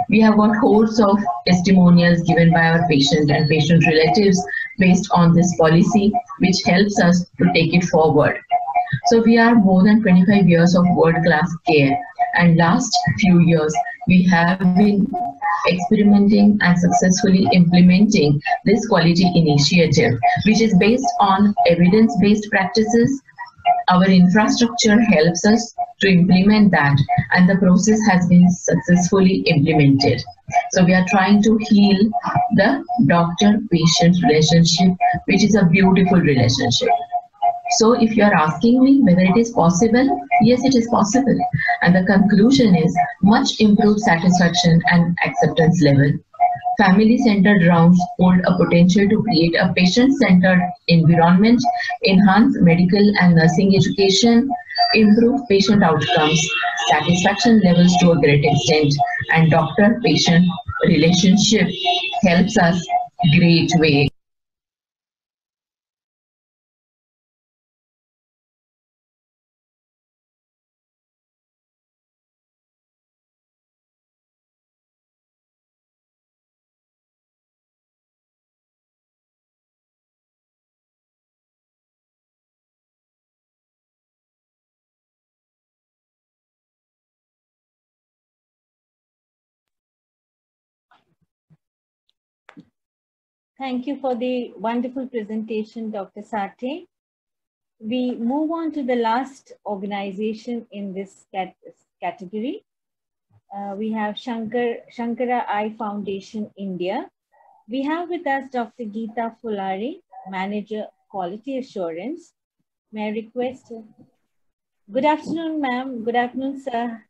We have got hordes of testimonials given by our patient and patient relatives based on this policy, which helps us to take it forward. So we are more than 25 years of world-class care and last few years we have been experimenting and successfully implementing this quality initiative, which is based on evidence-based practices. Our infrastructure helps us to implement that and the process has been successfully implemented. So we are trying to heal the doctor-patient relationship, which is a beautiful relationship. So if you are asking me whether it is possible, yes, it is possible. And the conclusion is much improved satisfaction and acceptance level. Family-centered rounds hold a potential to create a patient-centered environment, enhance medical and nursing education, improve patient outcomes, satisfaction levels to a great extent, and doctor-patient relationship helps us great way Thank you for the wonderful presentation, Dr. Sathe. We move on to the last organization in this cat category. Uh, we have Shankar, Shankara Eye Foundation India. We have with us Dr. Geeta Fulari, Manager Quality Assurance. May I request? Good afternoon, ma'am. Good afternoon, sir.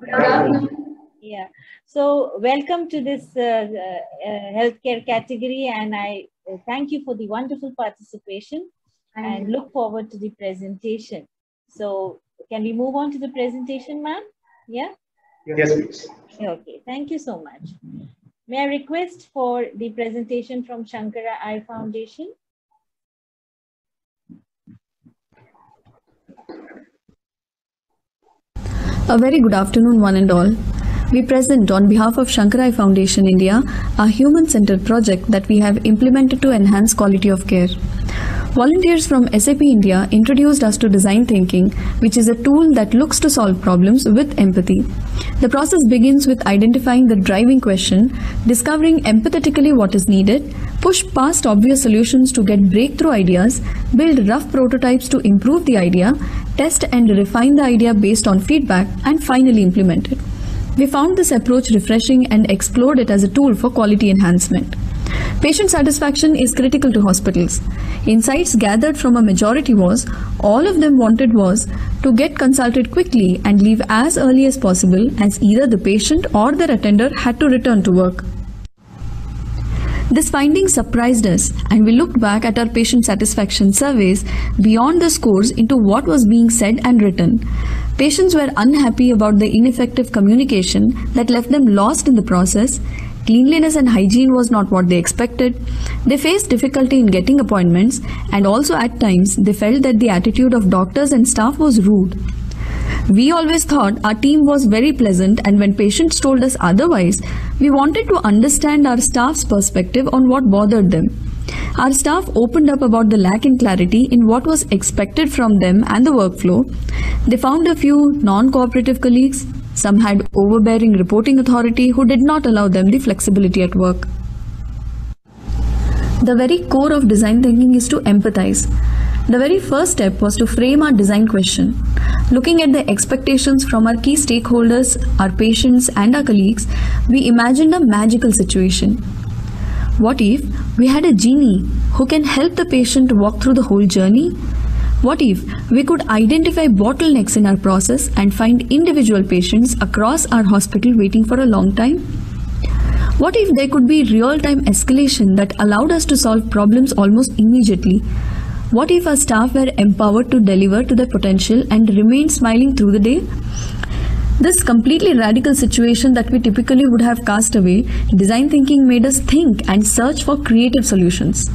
Good afternoon. Yeah. So welcome to this uh, uh, healthcare category and I uh, thank you for the wonderful participation Thank and you. look forward to the presentation. So can we move on to the presentation, ma'am? Yeah? Yes, please. Okay, thank you so much. May I request for the presentation from Shankara Eye Foundation? A very good afternoon, one and all. We present on behalf of Shankara Eye Foundation India a human centered project that we have implemented to enhance quality of care. Volunteers from SAP India introduced us to design thinking, which is a tool that looks to solve problems with empathy. The process begins with identifying the driving question, discovering empathetically what is needed, push past obvious solutions to get breakthrough ideas, build rough prototypes to improve the idea, test and refine the idea based on feedback, and finally implement it. We found this approach refreshing and explored it as a tool for quality enhancement. Patient satisfaction is critical to hospitals. Insights gathered from a majority was all of them wanted was to get consulted quickly and leave as early as possible as either the patient or their attender had to return to work. This finding surprised us, and we looked back at our patient satisfaction surveys beyond the scores into what was being said and written. Patients were unhappy about the ineffective communication that left them lost in the process. Cleanliness and hygiene was not what they expected. They faced difficulty in getting appointments, and also at times they felt that the attitude of doctors and staff was rude. We always thought our team was very pleasant, and when patients told us otherwise, we wanted to understand our staff's perspective on what bothered them. Our staff opened up about the lack in clarity in what was expected from them and the workflow. They found a few non cooperative colleagues. Some had overbearing reporting authority who did not allow them the flexibility at work. The very core of design thinking is to empathize. The very first step was to frame our design question. Looking at the expectations from our key stakeholders, our patients, and our colleagues, we imagined a magical situation. What if we had a genie who can help the patient walk through the whole journey? What if we could identify bottlenecks in our process and find individual patients across our hospital waiting for a long time? What if there could be real time escalation that allowed us to solve problems almost immediately? What if our staff were empowered to deliver to their potential and remain smiling through the day? This completely radical situation that we typically would have cast away, design thinking made us think and search for creative solutions.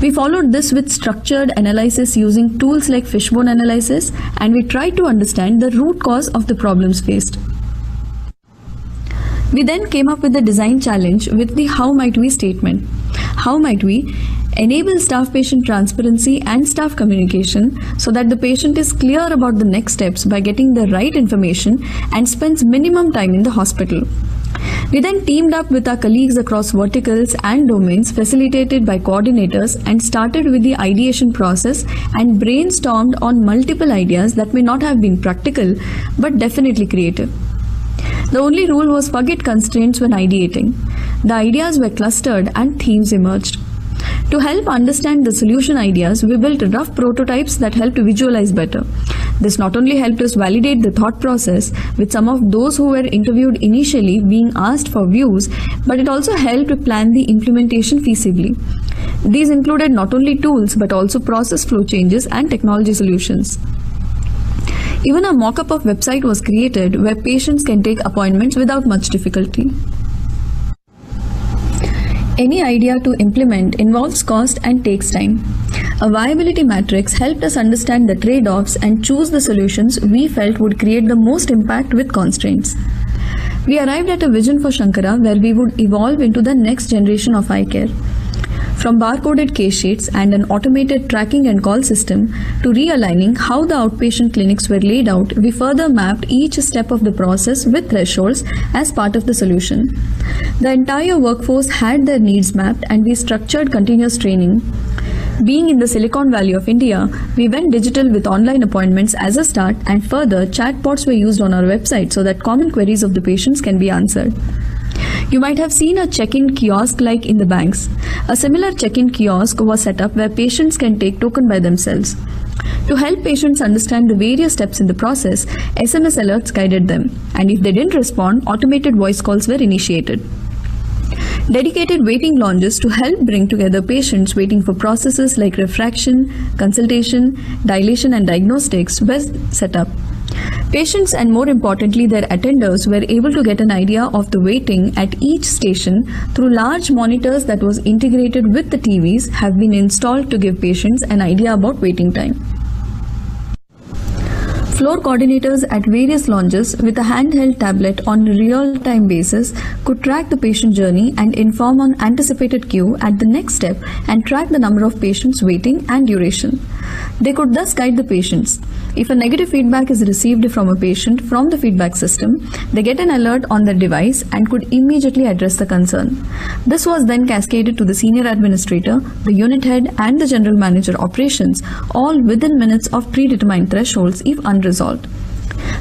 We followed this with structured analysis using tools like fishbone analysis and we tried to understand the root cause of the problems faced. We then came up with the design challenge with the how might we statement. How might we enable staff patient transparency and staff communication so that the patient is clear about the next steps by getting the right information and spends minimum time in the hospital. We then teamed up with our colleagues across verticals and domains facilitated by coordinators and started with the ideation process and brainstormed on multiple ideas that may not have been practical but definitely creative. The only rule was forget constraints when ideating. The ideas were clustered and themes emerged. To help understand the solution ideas, we built rough prototypes that helped visualize better. This not only helped us validate the thought process, with some of those who were interviewed initially being asked for views, but it also helped plan the implementation feasibly. These included not only tools but also process flow changes and technology solutions. Even a mock-up of website was created where patients can take appointments without much difficulty. Any idea to implement involves cost and takes time. A viability matrix helped us understand the trade offs and choose the solutions we felt would create the most impact with constraints. We arrived at a vision for Shankara where we would evolve into the next generation of eye care. From barcoded case sheets and an automated tracking and call system to realigning how the outpatient clinics were laid out, we further mapped each step of the process with thresholds as part of the solution. The entire workforce had their needs mapped and we structured continuous training. Being in the Silicon Valley of India, we went digital with online appointments as a start and further chatbots were used on our website so that common queries of the patients can be answered. You might have seen a check-in kiosk like in the banks. A similar check-in kiosk was set up where patients can take token by themselves. To help patients understand the various steps in the process, SMS alerts guided them, and if they didn't respond, automated voice calls were initiated. Dedicated waiting lounges to help bring together patients waiting for processes like refraction, consultation, dilation, and diagnostics were set up. Patients and more importantly their attenders were able to get an idea of the waiting at each station through large monitors that was integrated with the TVs have been installed to give patients an idea about waiting time. Floor coordinators at various lounges with a handheld tablet on a real-time basis could track the patient journey and inform on anticipated queue at the next step and track the number of patients waiting and duration. They could thus guide the patients. If a negative feedback is received from a patient from the feedback system, they get an alert on their device and could immediately address the concern. This was then cascaded to the senior administrator, the unit head, and the general manager operations, all within minutes of predetermined thresholds if unresolved.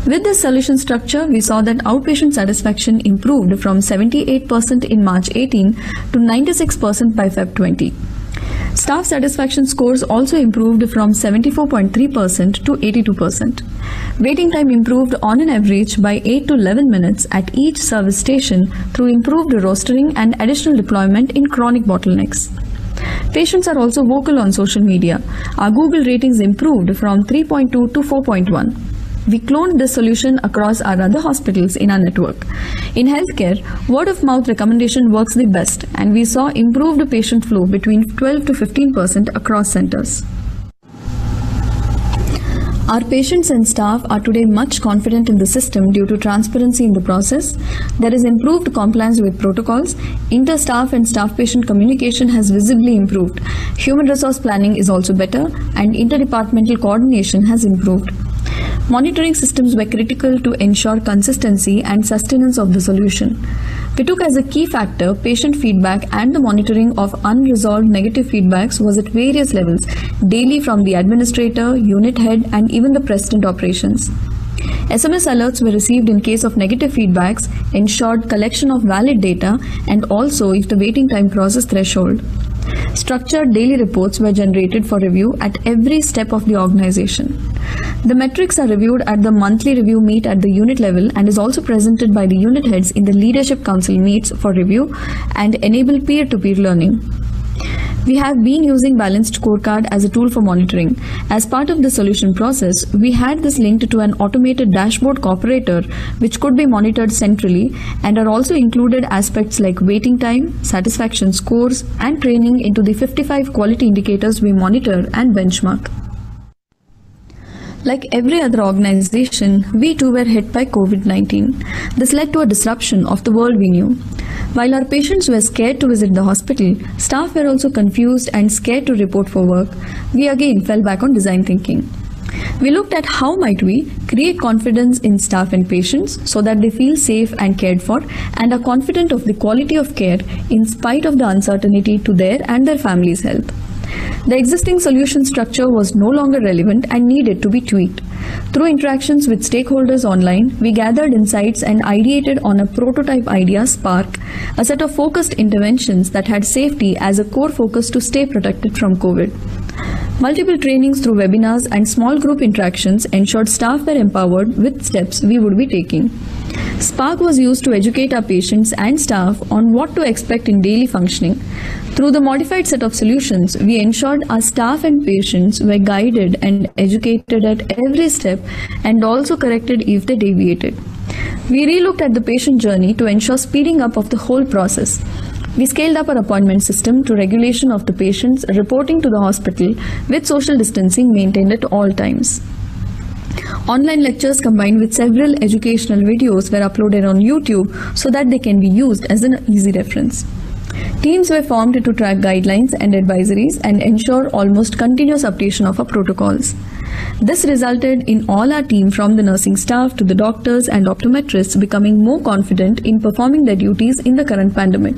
With this solution structure, we saw that outpatient satisfaction improved from 78% in March 18 to 96% by Feb 20. Staff satisfaction scores also improved from 74.3% to 82%. Waiting time improved on an average by 8 to 11 minutes at each service station through improved rostering and additional deployment in chronic bottlenecks. Patients are also vocal on social media. Our Google ratings improved from 3.2 to 4.1. We cloned this solution across our other hospitals in our network. In healthcare, word of mouth recommendation works the best, and we saw improved patient flow between 12 to 15% across centers. Our patients and staff are today much confident in the system due to transparency in the process. There is improved compliance with protocols. Inter-staff and staff-patient communication has visibly improved. Human resource planning is also better, and interdepartmental coordination has improved. Monitoring systems were critical to ensure consistency and sustenance of the solution. We took as a key factor patient feedback and the monitoring of unresolved negative feedbacks was at various levels, daily from the administrator, unit head, and even the president operations. SMS alerts were received in case of negative feedbacks, ensured collection of valid data, and also if the waiting time crosses threshold. Structured daily reports were generated for review at every step of the organization. The metrics are reviewed at the monthly review meet at the unit level and is also presented by the unit heads in the leadership council meets for review and enable peer-to-peer learning. We have been using Balanced Scorecard as a tool for monitoring. As part of the solution process, we had this linked to an automated dashboard cooperator which could be monitored centrally and are also included aspects like waiting time, satisfaction scores, and training into the 55 quality indicators we monitor and benchmark. Like every other organization, we too were hit by COVID 19. This led to a disruption of the world we knew. While our patients were scared to visit the hospital, staff were also confused and scared to report for work. We again fell back on design thinking. We looked at how might we create confidence in staff and patients so that they feel safe and cared for and are confident of the quality of care in spite of the uncertainty to their and their families' health. The existing solution structure was no longer relevant and needed to be tweaked. Through interactions with stakeholders online, we gathered insights and ideated on a prototype idea, Spark, a set of focused interventions that had safety as a core focus to stay protected from COVID. Multiple trainings through webinars and small group interactions ensured staff were empowered with steps we would be taking. Spark was used to educate our patients and staff on what to expect in daily functioning. Through the modified set of solutions, we ensured our staff and patients were guided and educated at every step and also corrected if they deviated. We relooked at the patient journey to ensure speeding up of the whole process. We scaled up our appointment system to regulation of the patients reporting to the hospital with social distancing maintained at all times. Online lectures combined with several educational videos were uploaded on YouTube so that they can be used as an easy reference. Teams were formed to track guidelines and advisories and ensure almost continuous updation of our protocols. This resulted in all our team from the nursing staff to the doctors and optometrists becoming more confident in performing their duties in the current pandemic.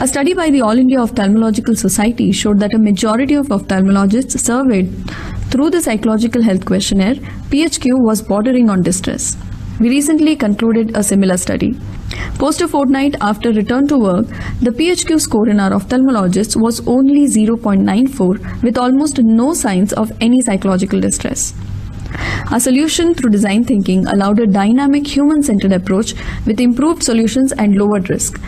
A study by the All India Ophthalmological Society showed that a majority of ophthalmologists surveyed through the psychological health questionnaire, PHQ was bordering on distress. We recently concluded a similar study. Post a fortnight after return to work, the PHQ score in our ophthalmologists was only 0.94 with almost no signs of any psychological distress. Our solution through design thinking allowed a dynamic human centered approach with improved solutions and lowered risk.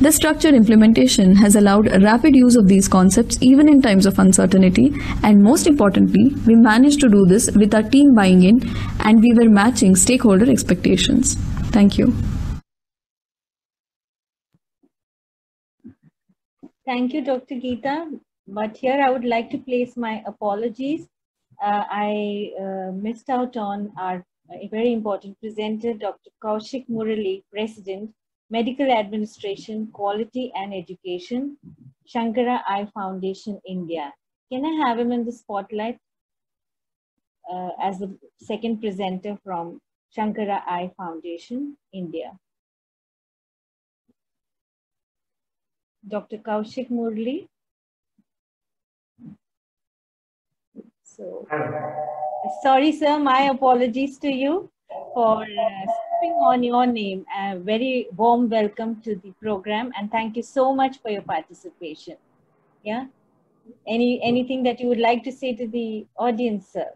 The structured implementation has allowed rapid use of these concepts even in times of uncertainty, and most importantly, we managed to do this with our team buying in and we were matching stakeholder expectations. Thank you. Thank you, Dr. Geeta. But here I would like to place my apologies uh, I uh, missed out on our a very important presenter, Dr. Kaushik Murali, President, Medical Administration, Quality and Education, Shankara Eye Foundation, India. Can I have him in the spotlight uh, as the second presenter from Shankara Eye Foundation, India? Dr. Kaushik Murali. So, sorry, sir, my apologies to you for uh, stepping on your name. A very warm welcome to the program and thank you so much for your participation. Yeah. Any anything that you would like to say to the audience, sir?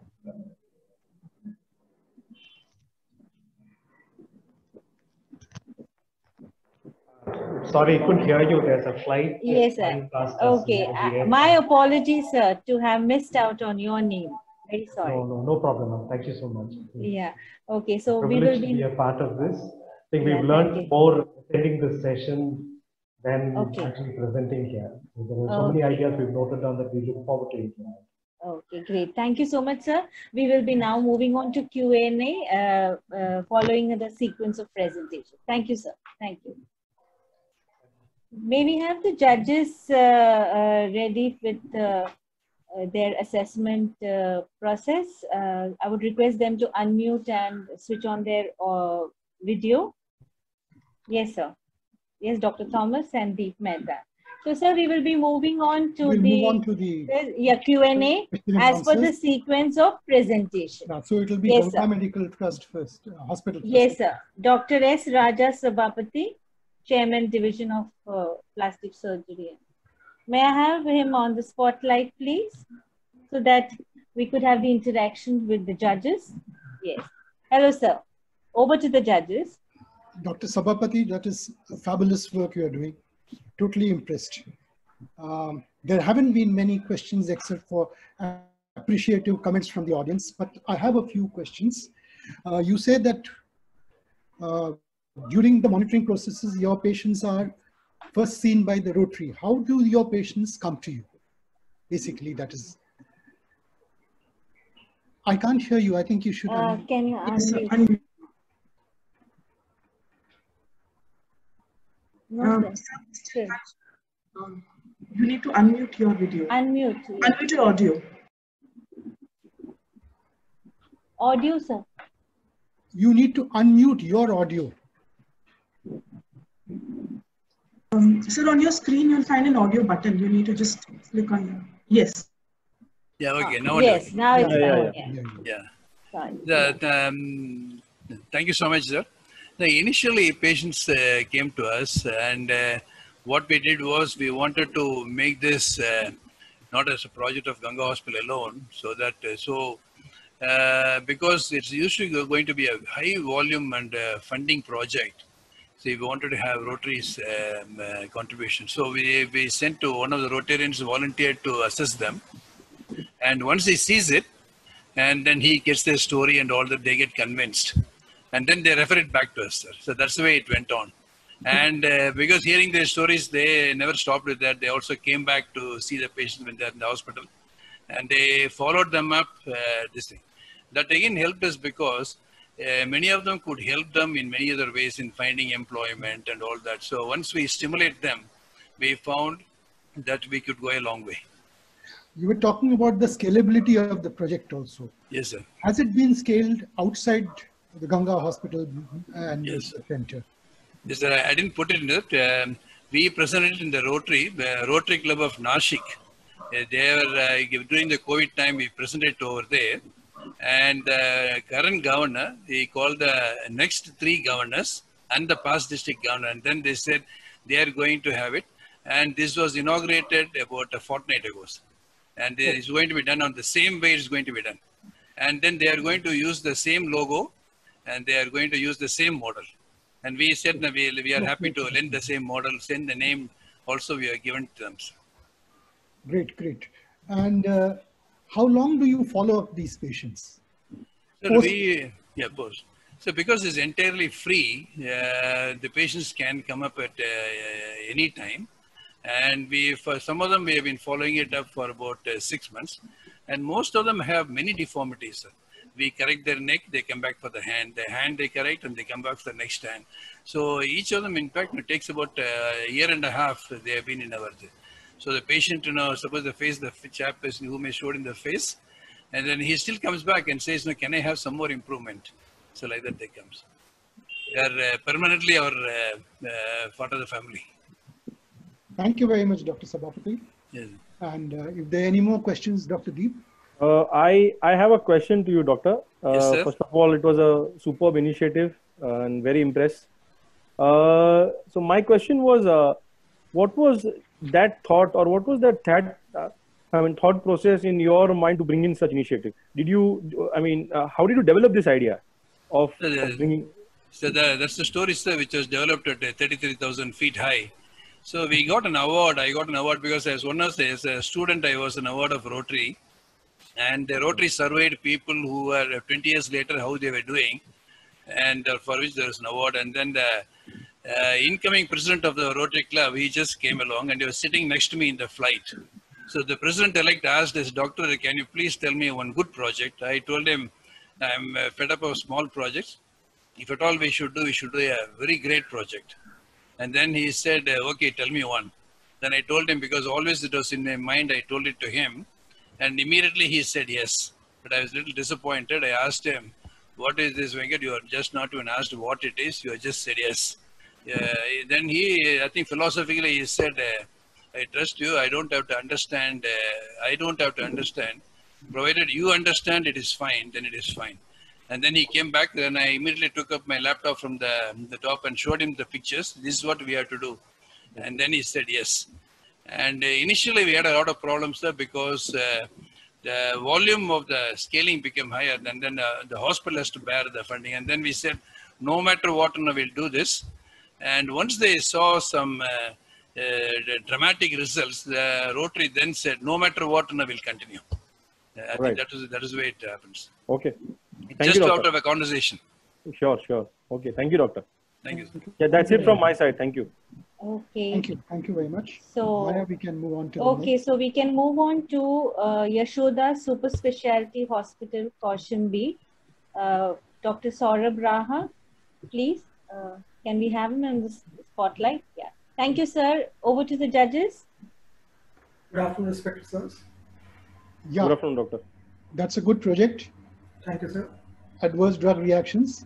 Sorry, couldn't hear you. There's a flight. Yes, sir. flying past us Okay. Uh, my apologies, sir, to have missed out on your name. Very sorry. No, no, no problem. ma'am. Thank you so much. Yeah. Okay. So we will be be. a part of this. I think Yeah, we've learned you. more attending this session than Okay. actually presenting here. There are so many ideas we've noted down that we look forward to implement. Okay, great. Thank you so much, sir. We will be now moving on to Q&A uh, uh, following the sequence of presentation. Thank you, sir. Thank you. May we have the judges uh, uh, ready with uh, uh, their assessment uh, process? Uh, I would request them to unmute and switch on their uh, video. Yes, sir. Yes, Dr. Thomas and Deep Mehta. So, sir, we will be moving on to We'll the on to the yeah, Q&A as per the sequence of presentation. Yeah, so it will be Yes, Medical Trust first, uh, hospital. first. Yes, sir. Dr. S. Raja Sabapathy, Chairman Division of uh, Plastic Surgery. May I have him on the spotlight, please, so that we could have the interaction with the judges? Yes. Hello, sir. Over to the judges. Dr. Sabapathy, that is fabulous work you are doing. Totally impressed. Um, there haven't been many questions except for appreciative comments from the audience, but I have a few questions. Uh, you said that uh, during the monitoring processes, your patients are first seen by the Rotary. How do your patients come to you? Basically, that is. I can't hear you. I think you should. Uh, can you Yes, sir. unmute? Unmute. No, Um, um, You need to unmute your video. Unmute. yes. Unmute your audio. Audio, sir. You need to unmute your audio. Um, sir, on your screen, you'll find an audio button. You need to just click on. Yes. Yeah, okay. Now, Yes, now it's Yeah, yeah, on. yeah. Yeah. yeah. Um, thank you so much, sir. The initially, patients uh, came to us, and uh, what we did was we wanted to make this uh, not as a project of Ganga Hospital alone, so that uh, so uh, because it's usually going to be a high volume and uh, funding project. So we wanted to have Rotary's um, uh, contribution. So we, we sent to one of the Rotarians volunteered to assess them. And once he sees it, and then he gets their story and all that, they get convinced. And then they refer it back to us, sir. So that's the way it went on. And uh, because hearing their stories, they never stopped with that. They also came back to see the patients when they're in the hospital. And they followed them up, uh, this thing. That again helped us because uh, many of them could help them in many other ways in finding employment and all that. So once we stimulate them, we found that we could go a long way. You were talking about the scalability of the project also. Yes, sir. Has it been scaled outside the Ganga Hospital and Yes. the center? Yes, sir. I I didn't put it in it. Um, we presented it in the Rotary, the Rotary Club of Nashik. Uh, they were uh, during the COVID time. We presented over there, and the current governor he called the next three governors and the past district governor, and then they said they are going to have it, and this was inaugurated about a fortnight ago, and it is going to be done on the same way it's going to be done, and then they are going to use the same logo, and they are going to use the same model. And we said we, we are happy to lend the same model, send the name also we are given to them. Great, great. And uh, how long do you follow up these patients? So Post- we, yeah, post. So because it's entirely free, uh, the patients can come up at uh, any time. And we, for some of them, we have been following it up for about uh, six months. And most of them have many deformities. We correct their neck, they come back for the hand. The hand they correct and they come back for the next hand. So each of them, in fact, it takes about a year and a half they have been in our. So the patient, you know, suppose the face, the chap is whom I showed in the face, and then he still comes back and says, no, can I have some more improvement? So like that they comes. They are uh, permanently our uh, uh, part of the family. Thank you very much, Dr. Sabapathy. Yes. And uh, if there are any more questions, Dr. Deep? Uh, I, I have a question to you, Doctor. Uh, Yes, sir. First of all, it was a superb initiative uh, and very impressed. Uh, so my question was, uh, what was that thought or what was that that, uh, I mean, thought process in your mind to bring in such initiative? Did you, I mean, uh, how did you develop this idea of, Uh, of bringing, So the, that's the story, sir, which was developed at uh, 33,000 feet high. So we got an award. I got an award because as one of the, as a student, I was an award of Rotary. And the Rotary surveyed people who were uh, 20 years later, how they were doing. And uh, for which there was an award. And then the uh, incoming president of the Rotary Club, he just came along and he was sitting next to me in the flight. So the president-elect asked us, Doctor, can you please tell me one good project? I told him, I'm uh, fed up of small projects if at all we should do, we should do a very great project. And then he said, uh, okay, tell me one. Then I told him, because always it was in my mind, I told it to him. And immediately he said yes. But I was a little disappointed. I asked him, what is this, Venkat? You are just not even asked what it is. You have just said yes. Uh, then he, I think philosophically, he said, uh, I trust you. I don't have to understand. Uh, I don't have to understand. Provided you understand, it is fine. Then it is fine. And then he came back. Then I immediately took up my laptop from the, the top and showed him the pictures. This is what we have to do. And then he said yes. And initially we had a lot of problems there because uh, the volume of the scaling became higher. And then uh, the hospital has to bear the funding. And then we said, no matter what, we'll do this. And once they saw some uh, uh, dramatic results, the Rotary then said, no matter what, no, we'll continue. Uh, I Right. think that is, that is the way it happens. okay. Thank Just you, out Doctor. of a conversation. Sure, sure. Okay. Thank you, Doctor. Thank you. Yeah, that's it from my side. Thank you. Okay. Thank you. Thank you very much. So- Maya, we can move on to Okay, so we can move on to uh, Yashoda Super Specialty Hospital, Kaushambi. Uh, Dr. Saurabh Raha, please. Uh, can we have him in the spotlight? Yeah. Thank you, sir. Over to the judges. Good afternoon, respected sirs. Yeah. Good afternoon, Doctor. That's a good project. Thank you, sir. Adverse drug reactions.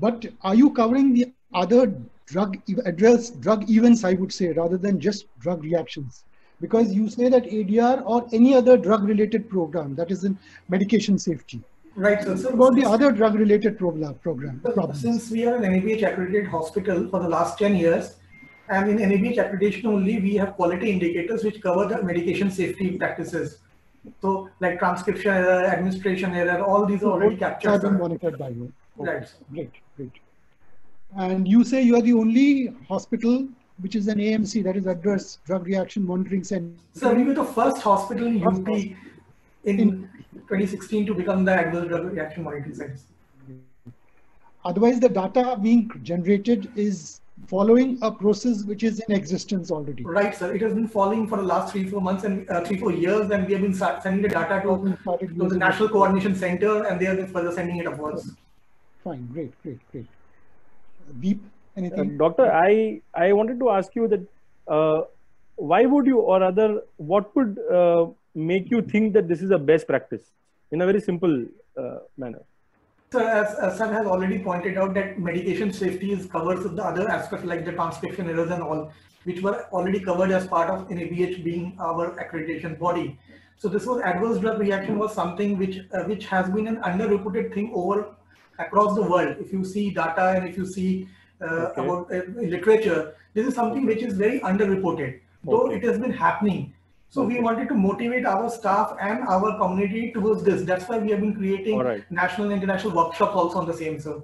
But are you covering the other drug adverse drug events, I would say, rather than just drug reactions? Because you say that ADR or any other drug-related program that is in medication safety. Right, sir. So about the other drug-related program? program problems? Since we are an NABH accredited hospital for the last 10 years, and in NABH accreditation only, we have quality indicators which cover the medication safety practices. So like transcription error, administration error, all these are already captured. Have been monitored by you. Okay, Right. Great, great. And you say you are the only hospital which is an AMC, that is Adverse Drug Reaction Monitoring Center. So we were the first hospital in UP in 2016 to become the adverse drug reaction monitoring center. Otherwise, the data being generated is following a process which is in existence already. Right, sir. It has been following for the last three, four months and uh, three, four years, and we have been sending the data to, to the National. Coordination Center, and they are been further sending it upwards. Fine, great, great, great. Deep, Uh, anything? doctor, I I wanted to ask you that uh, why would you or other what would uh, make you think that this is a best practice in a very simple uh, manner? So as, as Sir has already pointed out that medication safety is covers with the other aspects like the transcription errors and all, which were already covered as part of NABH being our accreditation body. So this was adverse drug reaction was something which uh, which has been an underreported thing over across the world. If you see data and if you see uh, Okay. about uh, literature, this is something which is very underreported, though it has been happening. So we wanted to motivate our staff and our community towards this. That's why we have been creating All right. national and international workshops also on the same, sir.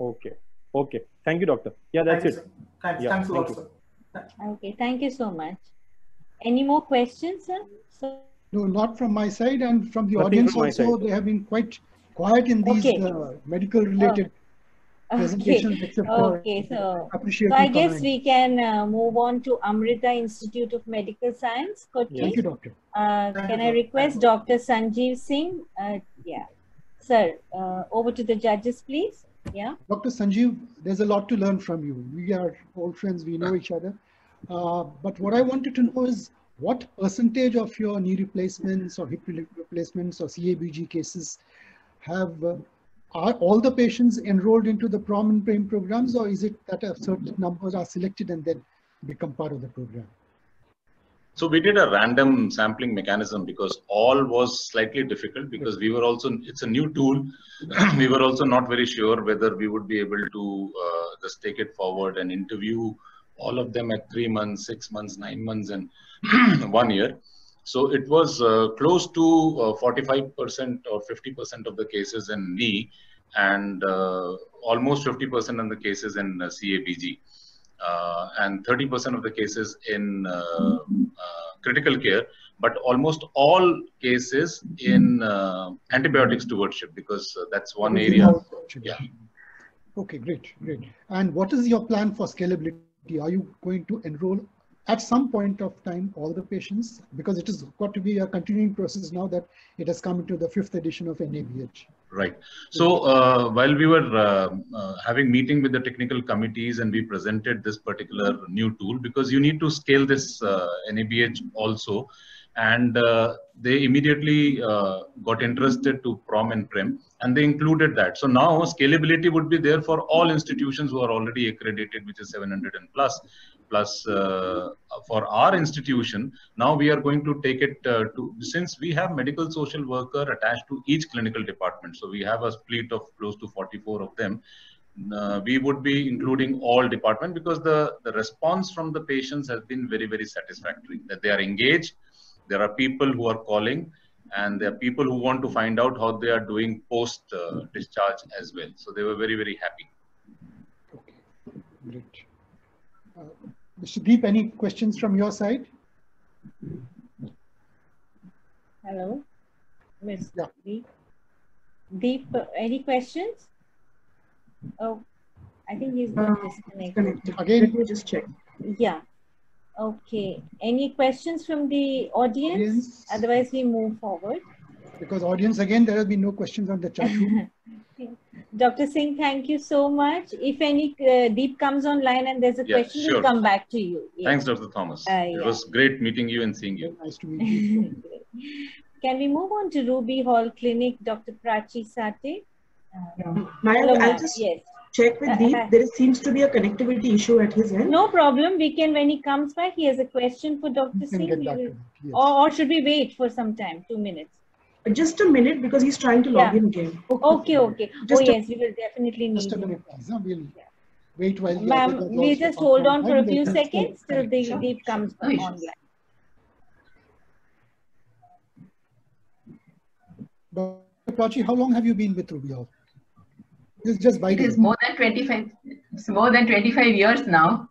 Okay. Okay. Thank you, doctor. Yeah, that's Thank it. you, sir. Thanks, Yeah, thanks a lot, you. sir. Okay, thank you so much. Any more questions, sir? So, No, not from my side and from the Nothing audience from also. side. They have been quite quiet in these Okay. uh, medical related presentations except for Okay, so, so I guess comments. we can uh, move on to Amrita Institute of Medical Science. Kochi. Thank you, doctor. Uh, can I request Dr. Sanjeev Singh? Uh, yeah. Sir, uh, over to the judges, please. Yeah. Dr. Sanjeev, there's a lot to learn from you. We are old friends, we know each other. Uh, but what I wanted to know is what percentage of your knee replacements or hip replacements or CABG cases have, uh, are all the patients enrolled into the PROM and PREM programs or is it that a certain numbers are selected and then become part of the program? So we did a random sampling mechanism because all was slightly difficult because we were also, it's a new tool. we were also not very sure whether we would be able to uh, just take it forward and interview all of them at three months, six months, nine months, and one year. So it was uh, close to uh, 45% or 50% of the cases in knee and uh, almost 50% of the cases in uh, CABG uh, and 30% of the cases in uh, uh, critical care, but almost all cases in uh, antibiotic stewardship because uh, that's one area. Yeah. Okay, great, great. And what is your plan for scalability? Are you going to enroll at some point of time all the patients? Because it has got to be a continuing process now that it has come into the fifth edition of NABH. Right. So uh, while we were uh, uh, having meeting with the technical committees and we presented this particular new tool because you need to scale this uh, NABH also and uh, they immediately uh, got interested to prom and prem and they included that so now scalability would be there for all institutions who are already accredited which is 700 and plus plus uh, for our institution now we are going to take it uh, to since we have medical social worker attached to each clinical department so we have a fleet of close to 44 of them uh, we would be including all department because the the response from the patients has been very very satisfactory that they are engaged there are people who are calling and there are people who want to find out how they are doing post uh, discharge as well so they were very very happy Great. Uh, Mr. Deep, any questions from your side? Hello. Miss Deep. Deep, uh, any questions? Oh, I think he's been disconnected. Again, Let me just check. Yeah. Okay. Any questions from the audience? audience? Otherwise, we move forward. Because audience, again, there will be no questions on the chat room. Dr. Singh, thank you so much. If any uh, Deep comes online and there's a Yeah, question, sure. we'll come back to you. Yeah. thanks dr thomas Uh, it yeah. was great meeting you and seeing you nice to meet you Can we move on to Ruby Hall Clinic, Dr. Prachi Sathe? Uh, Maya, hello, I'll just yes. check with Deep. There seems to be a connectivity issue at his end. No problem. We can, when he comes back, he has a question for Dr. Singh. get will- yes. or, or should we wait for some time? Two minutes. Just a minute because he's trying to log Yeah. in again. Okay, okay. Just oh, a- yes, we will definitely need Just a minute, please. huh? We'll wait while Ma'am, we just hold on for a few seconds till the connected. deep comes No issues. online. Dr. Prachi, how long have you been with Rubio? Hall? This is just by It the is way. more than 25, it's more than 25 years now.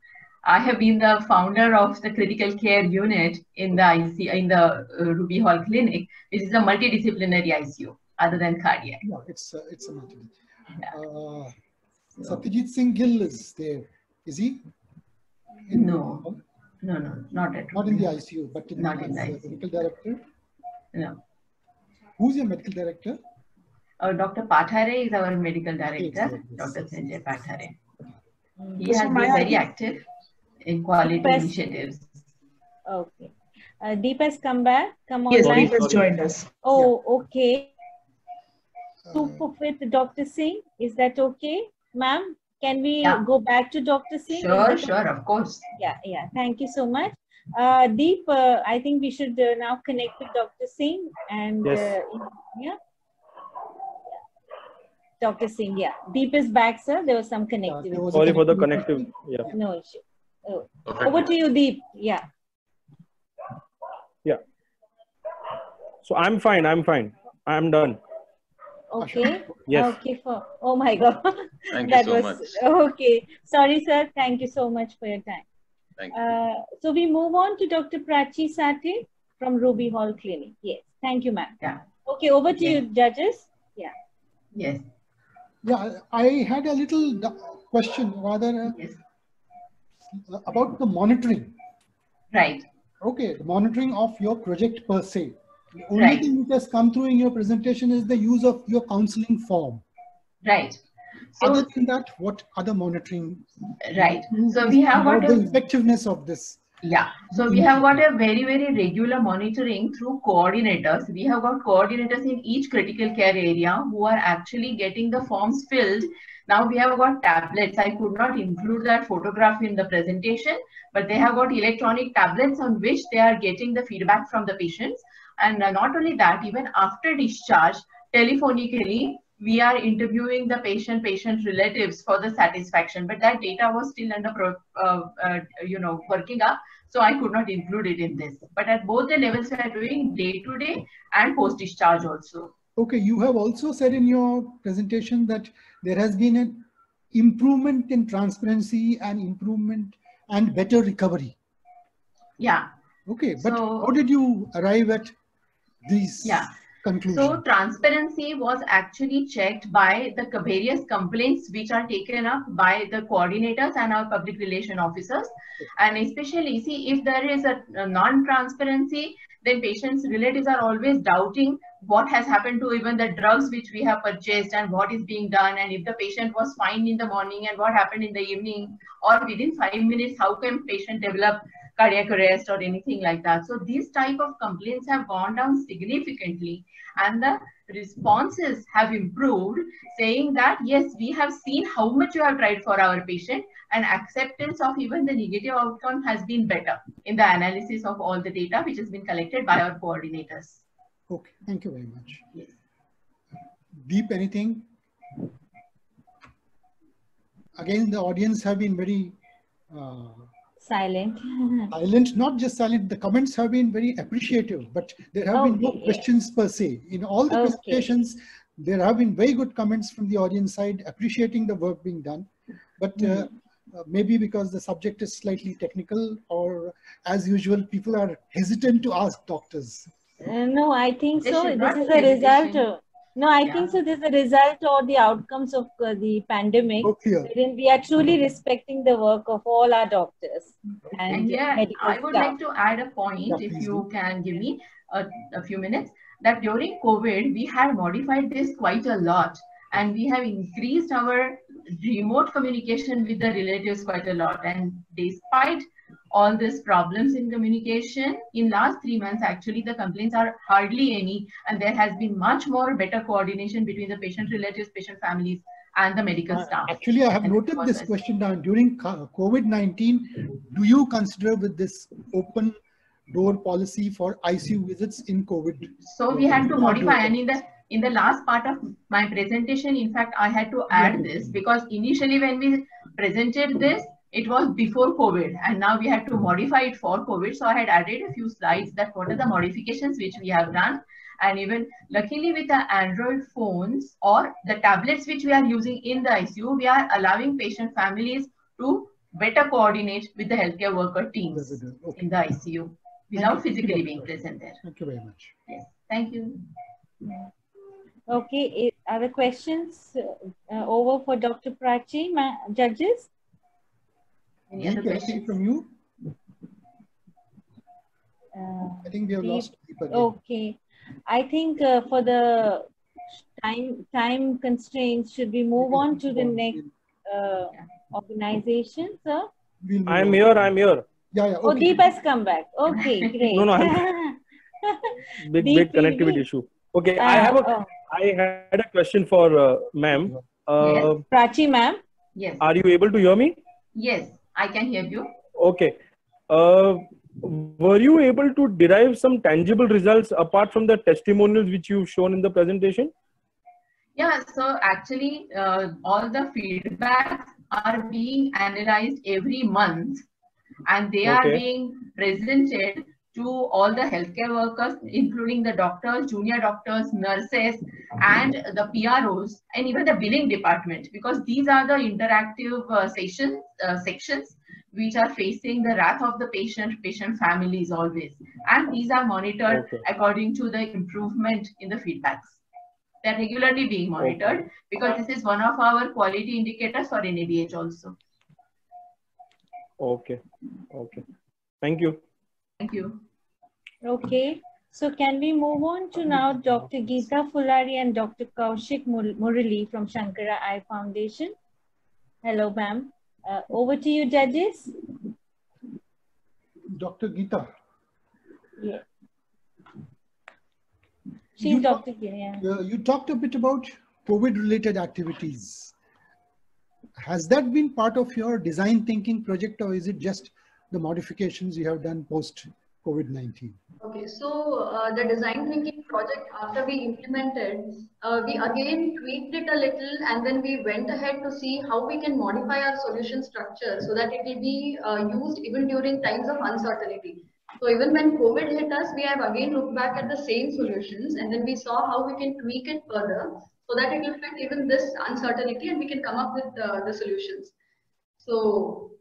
I have been the founder of the critical care unit in the IC, in the uh, Ruby Hall Clinic, which is a multidisciplinary ICU other than cardiac. Yeah, it's uh, it's a multi. Uh, Satyajit Singh Gill is there. Is he? In No, no, no, not at all. Not in the ICU, but in Not in the ICU. medical director. No. Who's your medical director? Uh, Dr. Pathare is our medical director, Yes, Dr. Sanjay Pathare. He So has been very active in quality initiatives. Okay. Uh, Deep has come back. Come on. Yes, online. Deep has joined us. Oh, okay. Super with Dr. Singh. Is that okay, ma'am? Can we Yeah. go back to Dr. Singh? Is Sure, that sure, of course. Yeah, yeah. Thank you so much. Uh, Deep, uh, I think we should uh, now connect with Dr. Singh and Yes. uh, yeah. Dr. Singh, yeah. Deep is back, sir. There was some connectivity. Sorry for the connectivity connective. Yeah. No issue. Oh. Perfect. Over to you, Deep. Yeah. Yeah. So I'm fine. I'm fine. I'm done. Okay. Yes. Okay. For oh my God. Thank you so was much. okay. Sorry, sir. Thank you so much for your time. Thank you. Uh, so we move on to Dr. Prachi Sathe from Ruby Hall Clinic. Yes. Thank you, ma'am. Yeah. Okay. Over to Yeah. you, judges. Yeah. Yes. Yeah, I had a little question rather uh, Yes. About the monitoring. Right. Okay, the monitoring of your project per se. The only Right. thing which has come through in your presentation is the use of your counseling form. Right. So Other than that, what other monitoring? Right. So we have got the effectiveness of this. Yeah, so we have got a very, very regular monitoring through coordinators. We have got coordinators in each critical care area who are actually getting the forms filled. Now we have got tablets. I could not include that photograph in the presentation, but they have got electronic tablets on which they are getting the feedback from the patients. And uh, not only that, even after discharge, telephonically, we are interviewing the patient, patient relatives for the satisfaction. But that data was still under, pro, uh, uh, you know, working up. So I could not include it in this. But at both the levels, we are doing day to day and post discharge also. Okay, you have also said in your presentation that there has been an improvement in transparency and improvement and better recovery. Yeah. Okay, but So- how did you arrive at these Yeah. Conclusions? So transparency was actually checked by the various complaints which are taken up by the coordinators and our public relation officers. And especially, see, if there is a, a non-transparency, then patients' relatives are always doubting what has happened to even the drugs which we have purchased and what is being done. And if the patient was fine in the morning and what happened in the evening or within five minutes, how can patient develop cardiac arrest or anything like that. So these type of complaints have gone down significantly and the responses have improved saying that yes, we have seen how much you have tried for our patient and acceptance of even the negative outcome has been better in the analysis of all the data which has been collected by our coordinators. Okay, thank you very much. Deep, anything? Again, the audience have been very uh, Silent. silent, not just silent, the comments have been very appreciative, but there have been no questions per se. In all the Okay. presentations, there have been very good comments from the audience side appreciating the work being done. But uh, Mm-hmm. uh, maybe because the subject is slightly technical or as usual, people are hesitant to ask doctors. Uh, no, I think They so. This is be a result. Hesitation. Of, no, I Yeah. think so. This is a result or the outcomes of uh, the pandemic. Oh. Wherein we are truly respecting the work of all our doctors and, And here, medical I would staff. like to add a point, Yeah, if please you can give me a, a few minutes, that during COVID, we have modified this quite a lot. And we have increased our remote communication with the relatives quite a lot. And despite all these problems in communication, in last three months, actually, the complaints are hardly any. And there has been much more better coordination between the patient relatives, patient families, and the medical Uh, staff. Actually, I have And noted this question down. During COVID-19, do you consider with this open door policy for ICU visits in COVID? So we had to modify and in the in the last part of my presentation, in fact, I had to add this because initially when we presented this, it was before COVID and now we had to modify it for COVID. So I had added a few slides that what are the modifications which we have done. And even luckily with the Android phones or the tablets which we are using in the ICU, we are allowing patient families to better coordinate with the healthcare worker teams Okay. in the ICU without physically being present there. Thank you very much. Yes, thank you. Okay, i- are the questions uh, over for Dr. Prachi, ma- judges? Any Deep, other anything questions? from you? Uh, I think we have Deep. lost people. Okay, I think uh, for the time time constraints, should we move on to the next uh, organization, sir? We'll I'm on. here. I'm here. Yeah, yeah. Oh, Deep has come back. Okay, great. No, no, I'm- Big, Deep, big connectivity issue. Okay, I Uh, have a, oh. I had a question for uh, ma'am. Uh, Prachi, ma'am. Yes, Are you able to hear me? yes, I can hear you. Okay. Uh, were you able to derive some tangible results apart from the testimonials which you've shown in the presentation? Yeah, so actually, uh, all the feedbacks are being analyzed every month and they are being presented to all the healthcare workers, including the doctors, junior doctors, nurses, and the PROs, and even the billing department, because these are the interactive uh, sessions, uh, sections which are facing the wrath of the patient, patient families always. And these are monitored Okay. according to the improvement in the feedbacks. They're regularly being monitored okay. because this is one of our quality indicators for NABH also. Okay. Okay. Thank you. Thank you. Okay. So can we move on to now Dr. Geeta Fulari and Dr. Kaushik Murali from Shankara Eye Foundation. Hello, ma'am. Uh, over to you, judges. Dr. Geeta. Yeah. She's you Dr. Geeta. Yeah. Uh, you talked a bit about COVID-related activities. Has that been part of your design thinking project or is it just the modifications you have done post COVID-19? Okay, so uh, the design thinking project, after we implemented, uh, we again tweaked it a little and then we went ahead to see how we can modify our solution structure so that it will be uh, used even during times of uncertainty. So even when COVID hit us, we have again looked back at the same solutions and then we saw how we can tweak it further so that it will fit even this uncertainty and we can come up with uh, the solutions. So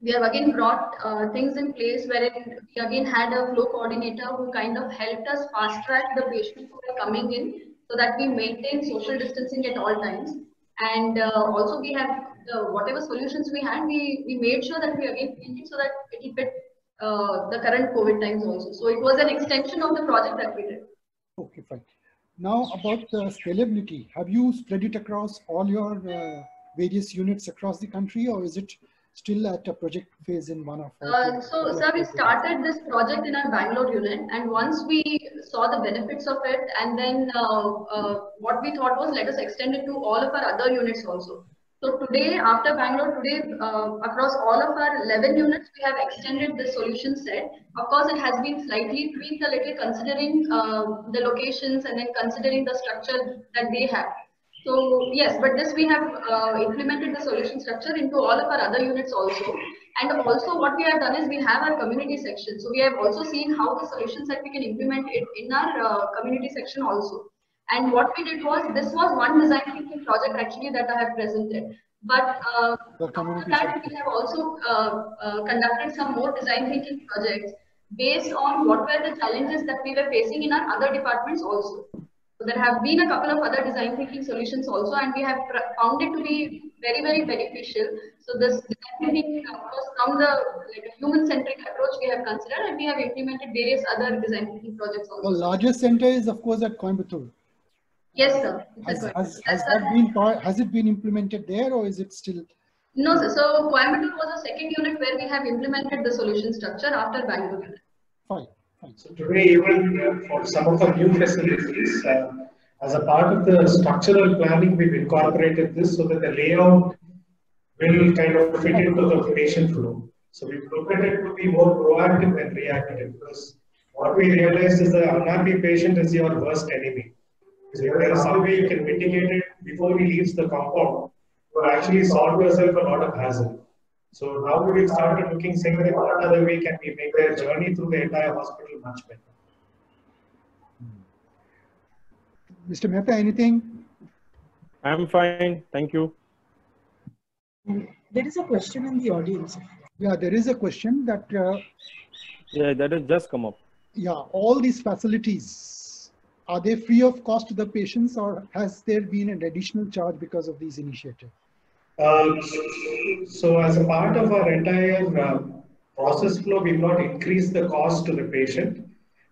we have again brought uh, things in place wherein we again had a flow coordinator who kind of helped us fast track the patients who were coming in so that we maintain social distancing at all times. And uh, also we have whatever solutions we had, we, we made sure that we again it so that it fit uh, the current COVID times also. So it was an extension of the project that we did. Okay, fine. Now about the scalability, have you spread it across all your uh, various units across the country or is it still at a project phase in one of uh, so sir we started this project in our bangalore unit and once we saw the benefits of it and then uh, uh, what we thought was let us extend it to all of our other units also. So today after bangalore today uh, across all of our 11 units we have extended the solution set. Of course it has been slightly tweaked a little considering uh, the locations and then considering the structure that they have so yes, but this we have uh, implemented the solution structure into all of our other units also. And also what we have done is we have our community section. So we have also seen how the solutions that we can implement it in our uh, community section also. And what we did was, this was one design thinking project actually that I have presented. But uh, that we have also uh, uh, conducted some more design thinking projects based on what were the challenges that we were facing in our other departments also. So there have been a couple of other design thinking solutions also, and we have found it to be very, very beneficial. So this design thinking comes from the like human-centric approach we have considered, and we have implemented various other design thinking projects also. The largest center is, of course, at Coimbatore. Yes, sir. Has, has, has that been has it been implemented there, or is it still? No, sir. So Coimbatore was the second unit where we have implemented the solution structure after Bangalore. Fine. So today, even uh, for some of our new facilities, uh, as a part of the structural planning, we've incorporated this so that the layout will kind of fit into the patient flow. So we've looked at it to be more proactive than reactive because what we realized is the unhappy patient is your worst enemy. So if there is some way you can mitigate it before he leaves the compound, you actually solve yourself a lot of hassle. So now we started looking, saying that what other way can we make their journey through the entire hospital much better. Mr. Mehta, anything? I'm fine. Thank you. There is a question in the audience. Yeah, there is a question that. Uh, yeah, that has just come up. Yeah, all these facilities, are they free of cost to the patients or has there been an additional charge because of these initiatives? Um, so as a part of our entire uh, process flow, we've not increased the cost to the patient.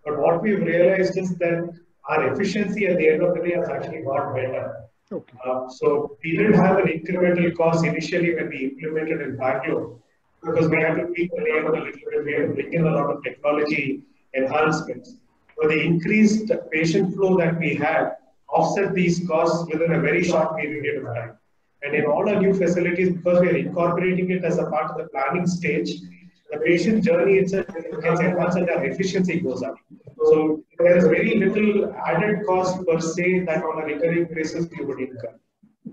But what we've realized is that our efficiency at the end of the day has actually got better. Okay. Uh, so we didn't have an incremental cost initially when we implemented in Bangalore because we had to tweak the layout a little bit. We had to bring in a lot of technology enhancements. But the increased patient flow that we had offset these costs within a very short period of time. And in all our new facilities, because we are incorporating it as a part of the planning stage, the patient journey itself gets enhanced and our efficiency goes up. So there is very little added cost per se that on a recurring basis we would incur.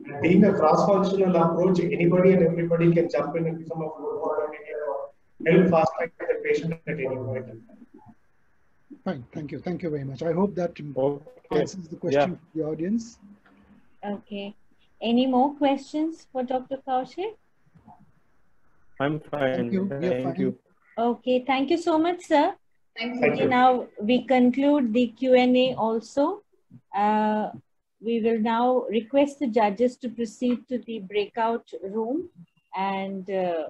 And being a cross-functional approach, anybody and everybody can jump in and become a flow coordinator or help fast track the patient at any point in time. Fine, thank you. Thank you very much. I hope that okay. answers the question Yeah. of the audience. Okay. Any more questions for Dr. Kaushik? I'm fine. Thank you. Thank fine. you. Okay, thank you so much, sir. Thank Thank Okay, you. now we conclude the Q&A also. Uh, we will now request the judges to proceed to the breakout room and, uh,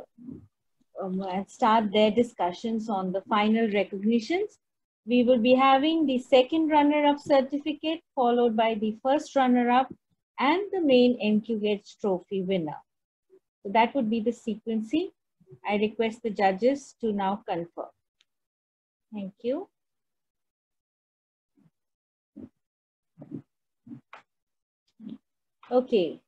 um, and start their discussions on the final recognitions. We will be having the second runner-up certificate followed by the first runner-up and the main MQH trophy winner. So that would be the sequencing. I request the judges to now confirm. Thank you. Okay.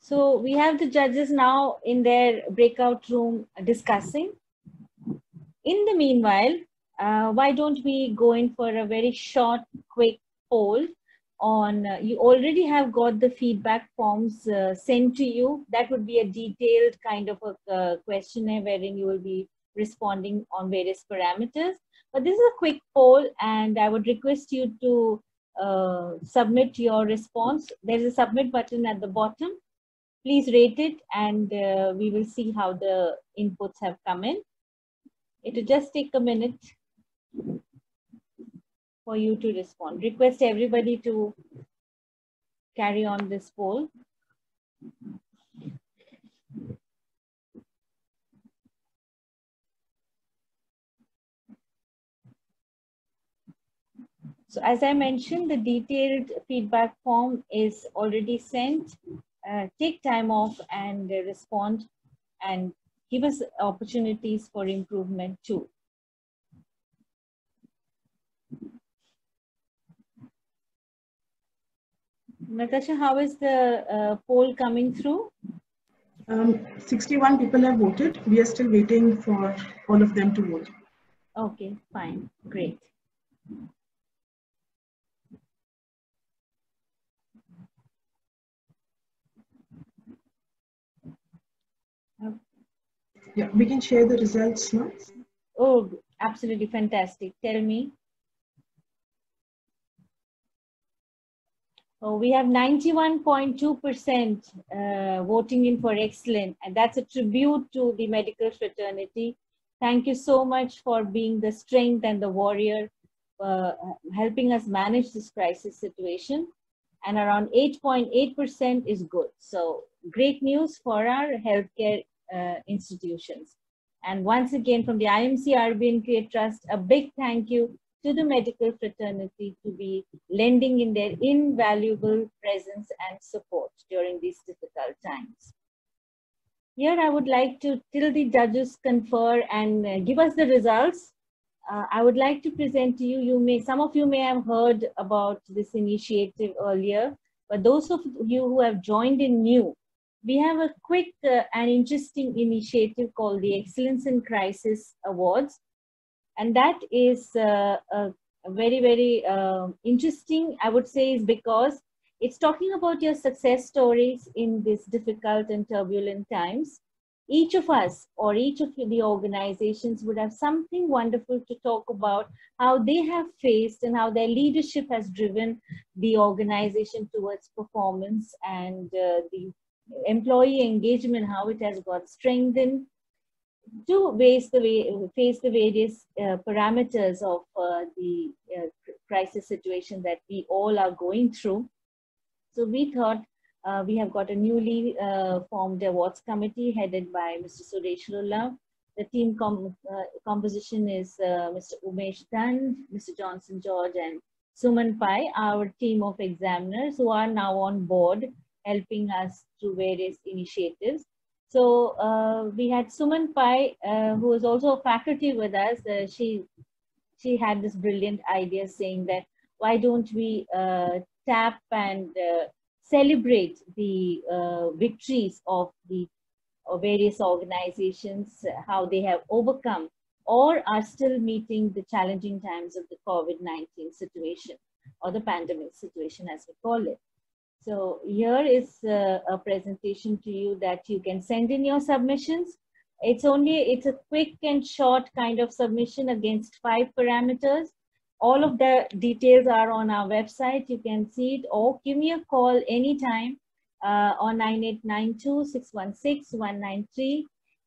So we have the judges now in their breakout room discussing. In the meanwhile, uh, why don't we go in for a very short, quick poll on, uh, you already have got the feedback forms uh, sent to you. That would be a detailed kind of a uh, questionnaire wherein you will be responding on various parameters. But this is a quick poll and I would request you to uh, submit your response. There's a submit button at the bottom. Please rate it and we will see how the inputs have come in. It will just take a minute for you to respond. Request everybody to carry on this poll. So as I mentioned, the detailed feedback form is already sent. Uh, take time off and respond and give us opportunities for improvement too. Natasha, how is the uh, poll coming through? Um, 61 people have voted. We are still waiting for all of them to vote. Okay, fine, great. Yeah, we can share the results now. Oh, absolutely fantastic. Tell me. Oh, we have 91.2% uh, voting in for excellent, and that's a tribute to the medical fraternity. Thank you so much for being the strength and the warrior, uh, helping us manage this crisis situation. And around 8.8% is good. So great news for our healthcare uh, institutions. And once again, from the IMC RBN Trust, a big thank you to the medical fraternity to be lending in their invaluable presence and support during these difficult times. Here I would like to, till the judges confer and uh, give us the results, uh, I would like to present to you, you may, some of you may have heard about this initiative earlier, but those of you who have joined in new, we have a quick uh, and interesting initiative called the Excellence in Crisis Awards, and that is uh, a, very very uh, interesting i would say is because it's talking about your success stories in these difficult and turbulent times. Each of us or each of the organizations would have something wonderful to talk about how they have faced and how their leadership has driven the organization towards performance and uh, the employee engagement how it has got strengthened to face the, face the various uh, parameters of uh, the uh, crisis situation that we all are going through. So we thought uh, we have got a newly uh, formed awards committee headed by Mr. Suresh Lulla. The team com uh, composition is Mr. Umesh Dand, Mr. Johnson George, and Suman Pai, our team of examiners who are now on board helping us through various initiatives. So uh, we had Suman Pai, uh, who was also a faculty with us. Uh, she she had this brilliant idea saying that why don't we uh, tap and uh, celebrate the uh, victories of the of various organizations, how they have overcome or are still meeting the challenging times of the COVID-19 situation or the pandemic situation as we call it. So here is uh, a presentation to you that you can send in your submissions. It's only, it's a quick and short kind of submission against five parameters. All of the details are on our website. You can see it or give me a call anytime uh, on 9892-616-193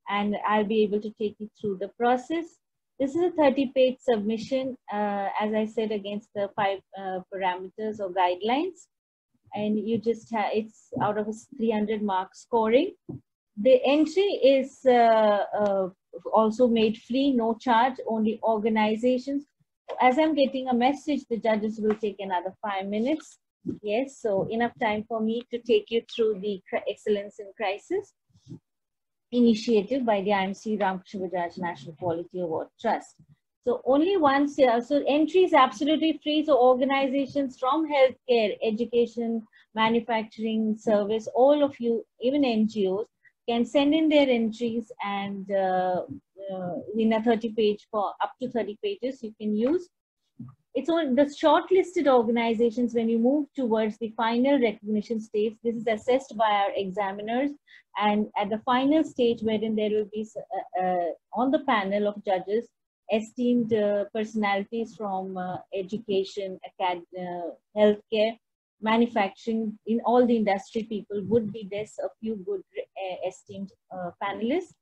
and I'll be able to take you through the process. This is a 30 page submission, uh, as I said, against the five uh, parameters or guidelines. And you just have, it's out of a 300 mark scoring. The entry is uh, uh, also made free, no charge, only organizations. As I'm getting a message, the judges will take another five minutes. Yes, so enough time for me to take you through the Excellence in Crisis initiative by the IMC Ramakrishna Bajaj National Quality Award Trust. So only once, uh, so entry is absolutely free. So organizations from healthcare, education, manufacturing, service, all of you, even NGOs, can send in their entries and uh, uh, in a 30 page for up to 30 pages you can use. It's on the shortlisted organizations when you move towards the final recognition stage. This is assessed by our examiners and at the final stage wherein there will be uh, uh, on the panel of judges esteemed uh, personalities from uh, education, acad healthcare, manufacturing, in all the industry people would be this a few good uh, esteemed uh, panelists.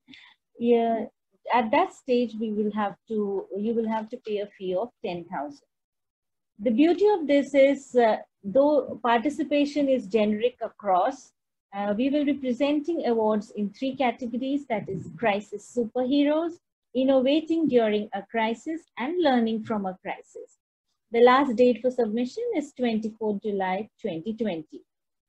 Yeah, at that stage, we will have to, you will have to pay a fee of 10,000. The beauty of this is, uh, though participation is generic across, uh, we will be presenting awards in three categories, that is crisis superheroes, innovating during a crisis, and learning from a crisis. The last date for submission is 24 July 2020.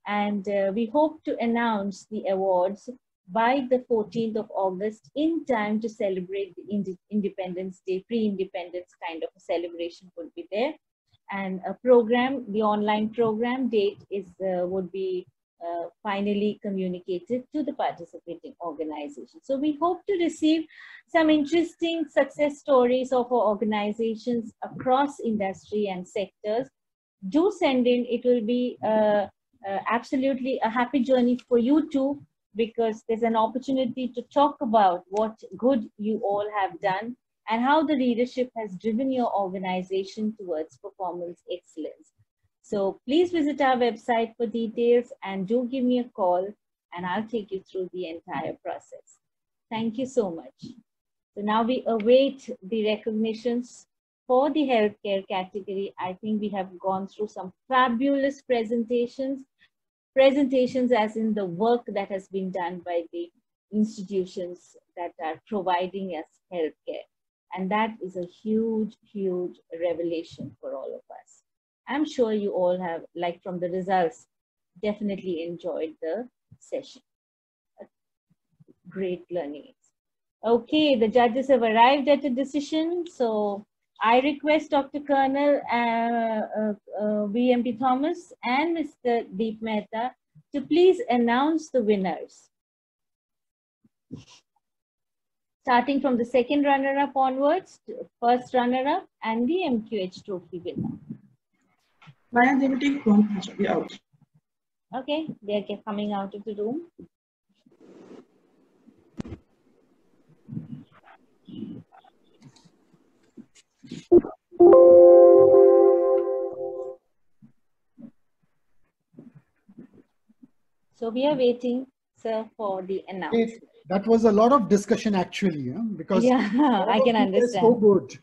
And uh, we hope to announce the awards by the 14th of August in time to celebrate the Ind Independence Day, pre-independence kind of a celebration would be there. And a program, the online program date is uh, would be uh, finally communicated to the participating organization. So we hope to receive some interesting success stories of our organizations across industry and sectors. Do send in, it will be uh, uh, absolutely a happy journey for you too, because there's an opportunity to talk about what good you all have done and how the leadership has driven your organization towards performance excellence. So please visit our website for details and do give me a call and I'll take you through the entire process. Thank you so much. So now we await the recognitions for the healthcare category. I think we have gone through some fabulous presentations, presentations as in the work that has been done by the institutions that are providing us healthcare. And that is a huge, huge revelation for all of us. I'm sure you all have, like from the results, definitely enjoyed the session. Great learning. Okay, the judges have arrived at a decision. So I request Dr. Colonel uh, uh, uh, Thomas and Mr. Deep Mehta to please announce the winners. Starting from the second runner-up onwards, first runner-up and the MQH trophy winner. Maya, they will take one be out. Okay, they're coming out of the room. So we are waiting, sir, for the announcement. That was a lot of discussion actually, yeah? because yeah, I can understand. So good.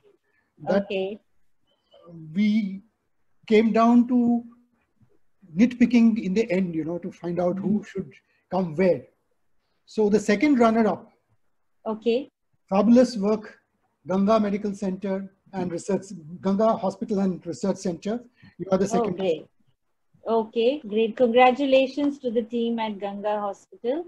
okay. We came down to nitpicking in the end, you know, to find out who mm-hmm. should come where. So the second runner-up. Okay. Fabulous work, Ganga Medical Center and Research, Ganga Hospital and Research Center. You are the second. Oh, great. Okay, great. Congratulations to the team at Ganga Hospital.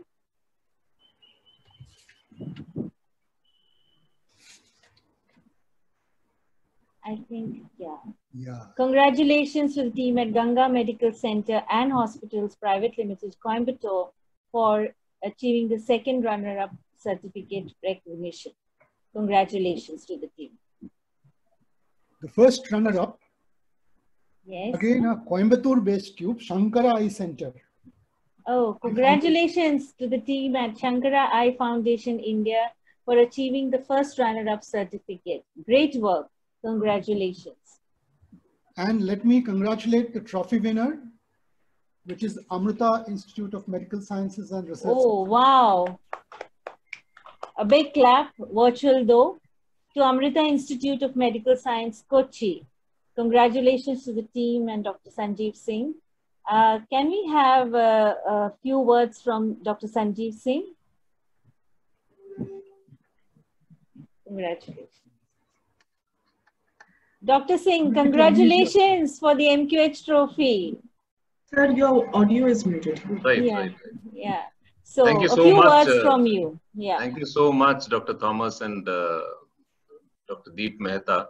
I think, yeah. Yeah. Congratulations to the team at Ganga Medical Center and Hospitals Private Limited, Coimbatore, for achieving the second runner-up certificate recognition. Congratulations to the team. The first runner-up, yes. again a Coimbatore-based tube, Shankara Eye Center. Oh, congratulations to the team at Shankara Eye Foundation India for achieving the first runner-up certificate. Great work. Congratulations. And let me congratulate the trophy winner, which is Amrita Institute of Medical Sciences and Research. Oh, wow. A big clap, virtual though, to Amrita Institute of Medical Science, Kochi. Congratulations to the team and Dr. Sanjeev Singh. Uh, can we have uh, a few words from Dr. Sanjeev Singh? Congratulations. Dr. Singh, congratulations for the MQH trophy. Sir, your audio is muted. Right, yeah, right. yeah. So, Thank you a so few much, words uh, from you. Yeah. Thank you so much, Dr. Thomas and uh, Dr. Deep Mehta.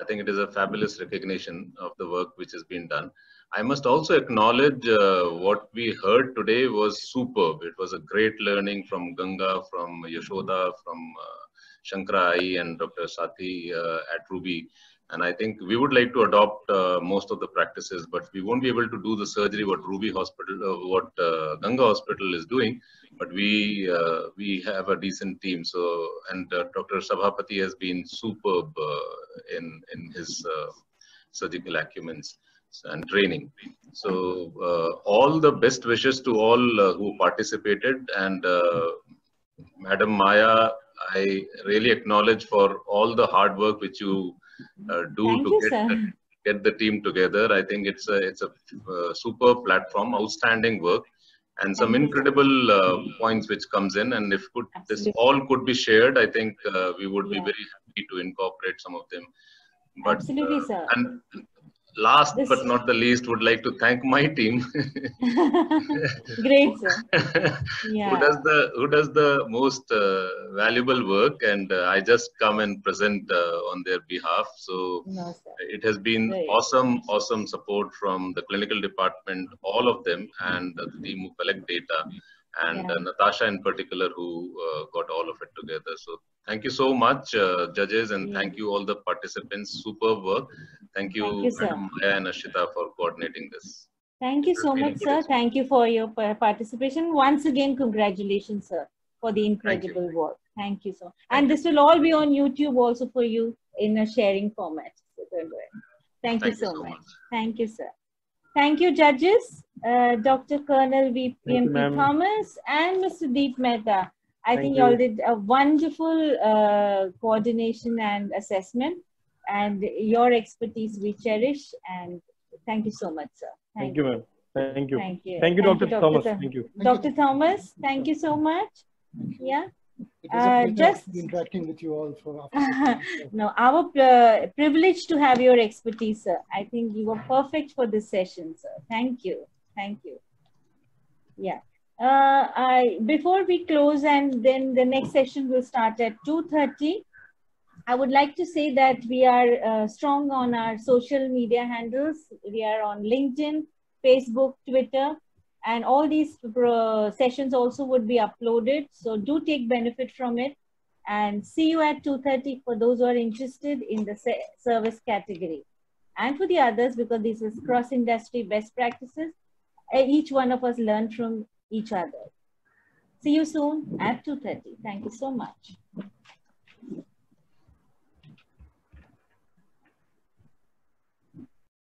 I think it is a fabulous recognition of the work which has been done. I must also acknowledge uh, what we heard today was superb. It was a great learning from Ganga, from Yashoda, from uh, Shankara Eye and Dr. Sathe uh, at Ruby. And I think we would like to adopt uh, most of the practices, but we won't be able to do the surgery what Ruby Hospital, uh, what uh, Ganga Hospital is doing. But we uh, we have a decent team. So and uh, Dr. Sabapathy has been superb uh, in in his surgical acumens and training. So all the best wishes to all who participated and Madam Maya, I really acknowledge for all the hard work which you do Thank to you, get the, get the team together. I think it's a it's a uh, super platform, outstanding work, and some incredible uh, points which comes in. And if could this all could be shared, I think uh, we would be very happy to incorporate some of them. But Absolutely, uh, sir. and last This- but not the least, would like to thank my team. Great, sir. who does the who does the most uh, valuable work and uh, i just come and present uh, on their behalf so No, it has been Great. awesome awesome support from the clinical department all of them and the team who collect data and Yeah. uh, natasha in particular who uh, got all of it together so thank you so much uh, judges and thank you all the participants superb work thank you, Thank you. Madam Maya and ashita for coordinating this Thank you so much, sir. Thank you for your participation. Once again, congratulations, sir, for the Thank incredible work. Thank you so And this will all be on YouTube also for you in a sharing format. So don't worry. Thank, you so, much. Thank you, sir. Thank you, judges, uh, Dr. Colonel you, VPMP. Thomas and Mr. Deep Mehta. I Thank think you. you all did a wonderful uh, coordination and assessment, and your expertise we cherish. And thank you so much, sir. Thank you, ma'am. Thank you. Thank you. Thank you, Dr. Thomas. Tho- Thank you. Dr. Thomas, thank you so much. Yeah. Uh, just interacting with you all for no, our uh, privilege to have your expertise, sir. I think you were perfect for this session, sir. Thank you. Thank you. Yeah. Uh, I before we close and then the next session will start at 2.30. I would like to say that we are uh, strong on our social media handles. We are on LinkedIn, Facebook, Twitter, and all these uh, sessions also would be uploaded. So do take benefit from it. And see you at 2.30 for those who are interested in the service category. And for the others, because this is cross-industry best practices, uh, each one of us learn from each other. See you soon at 2.30. Thank you so much.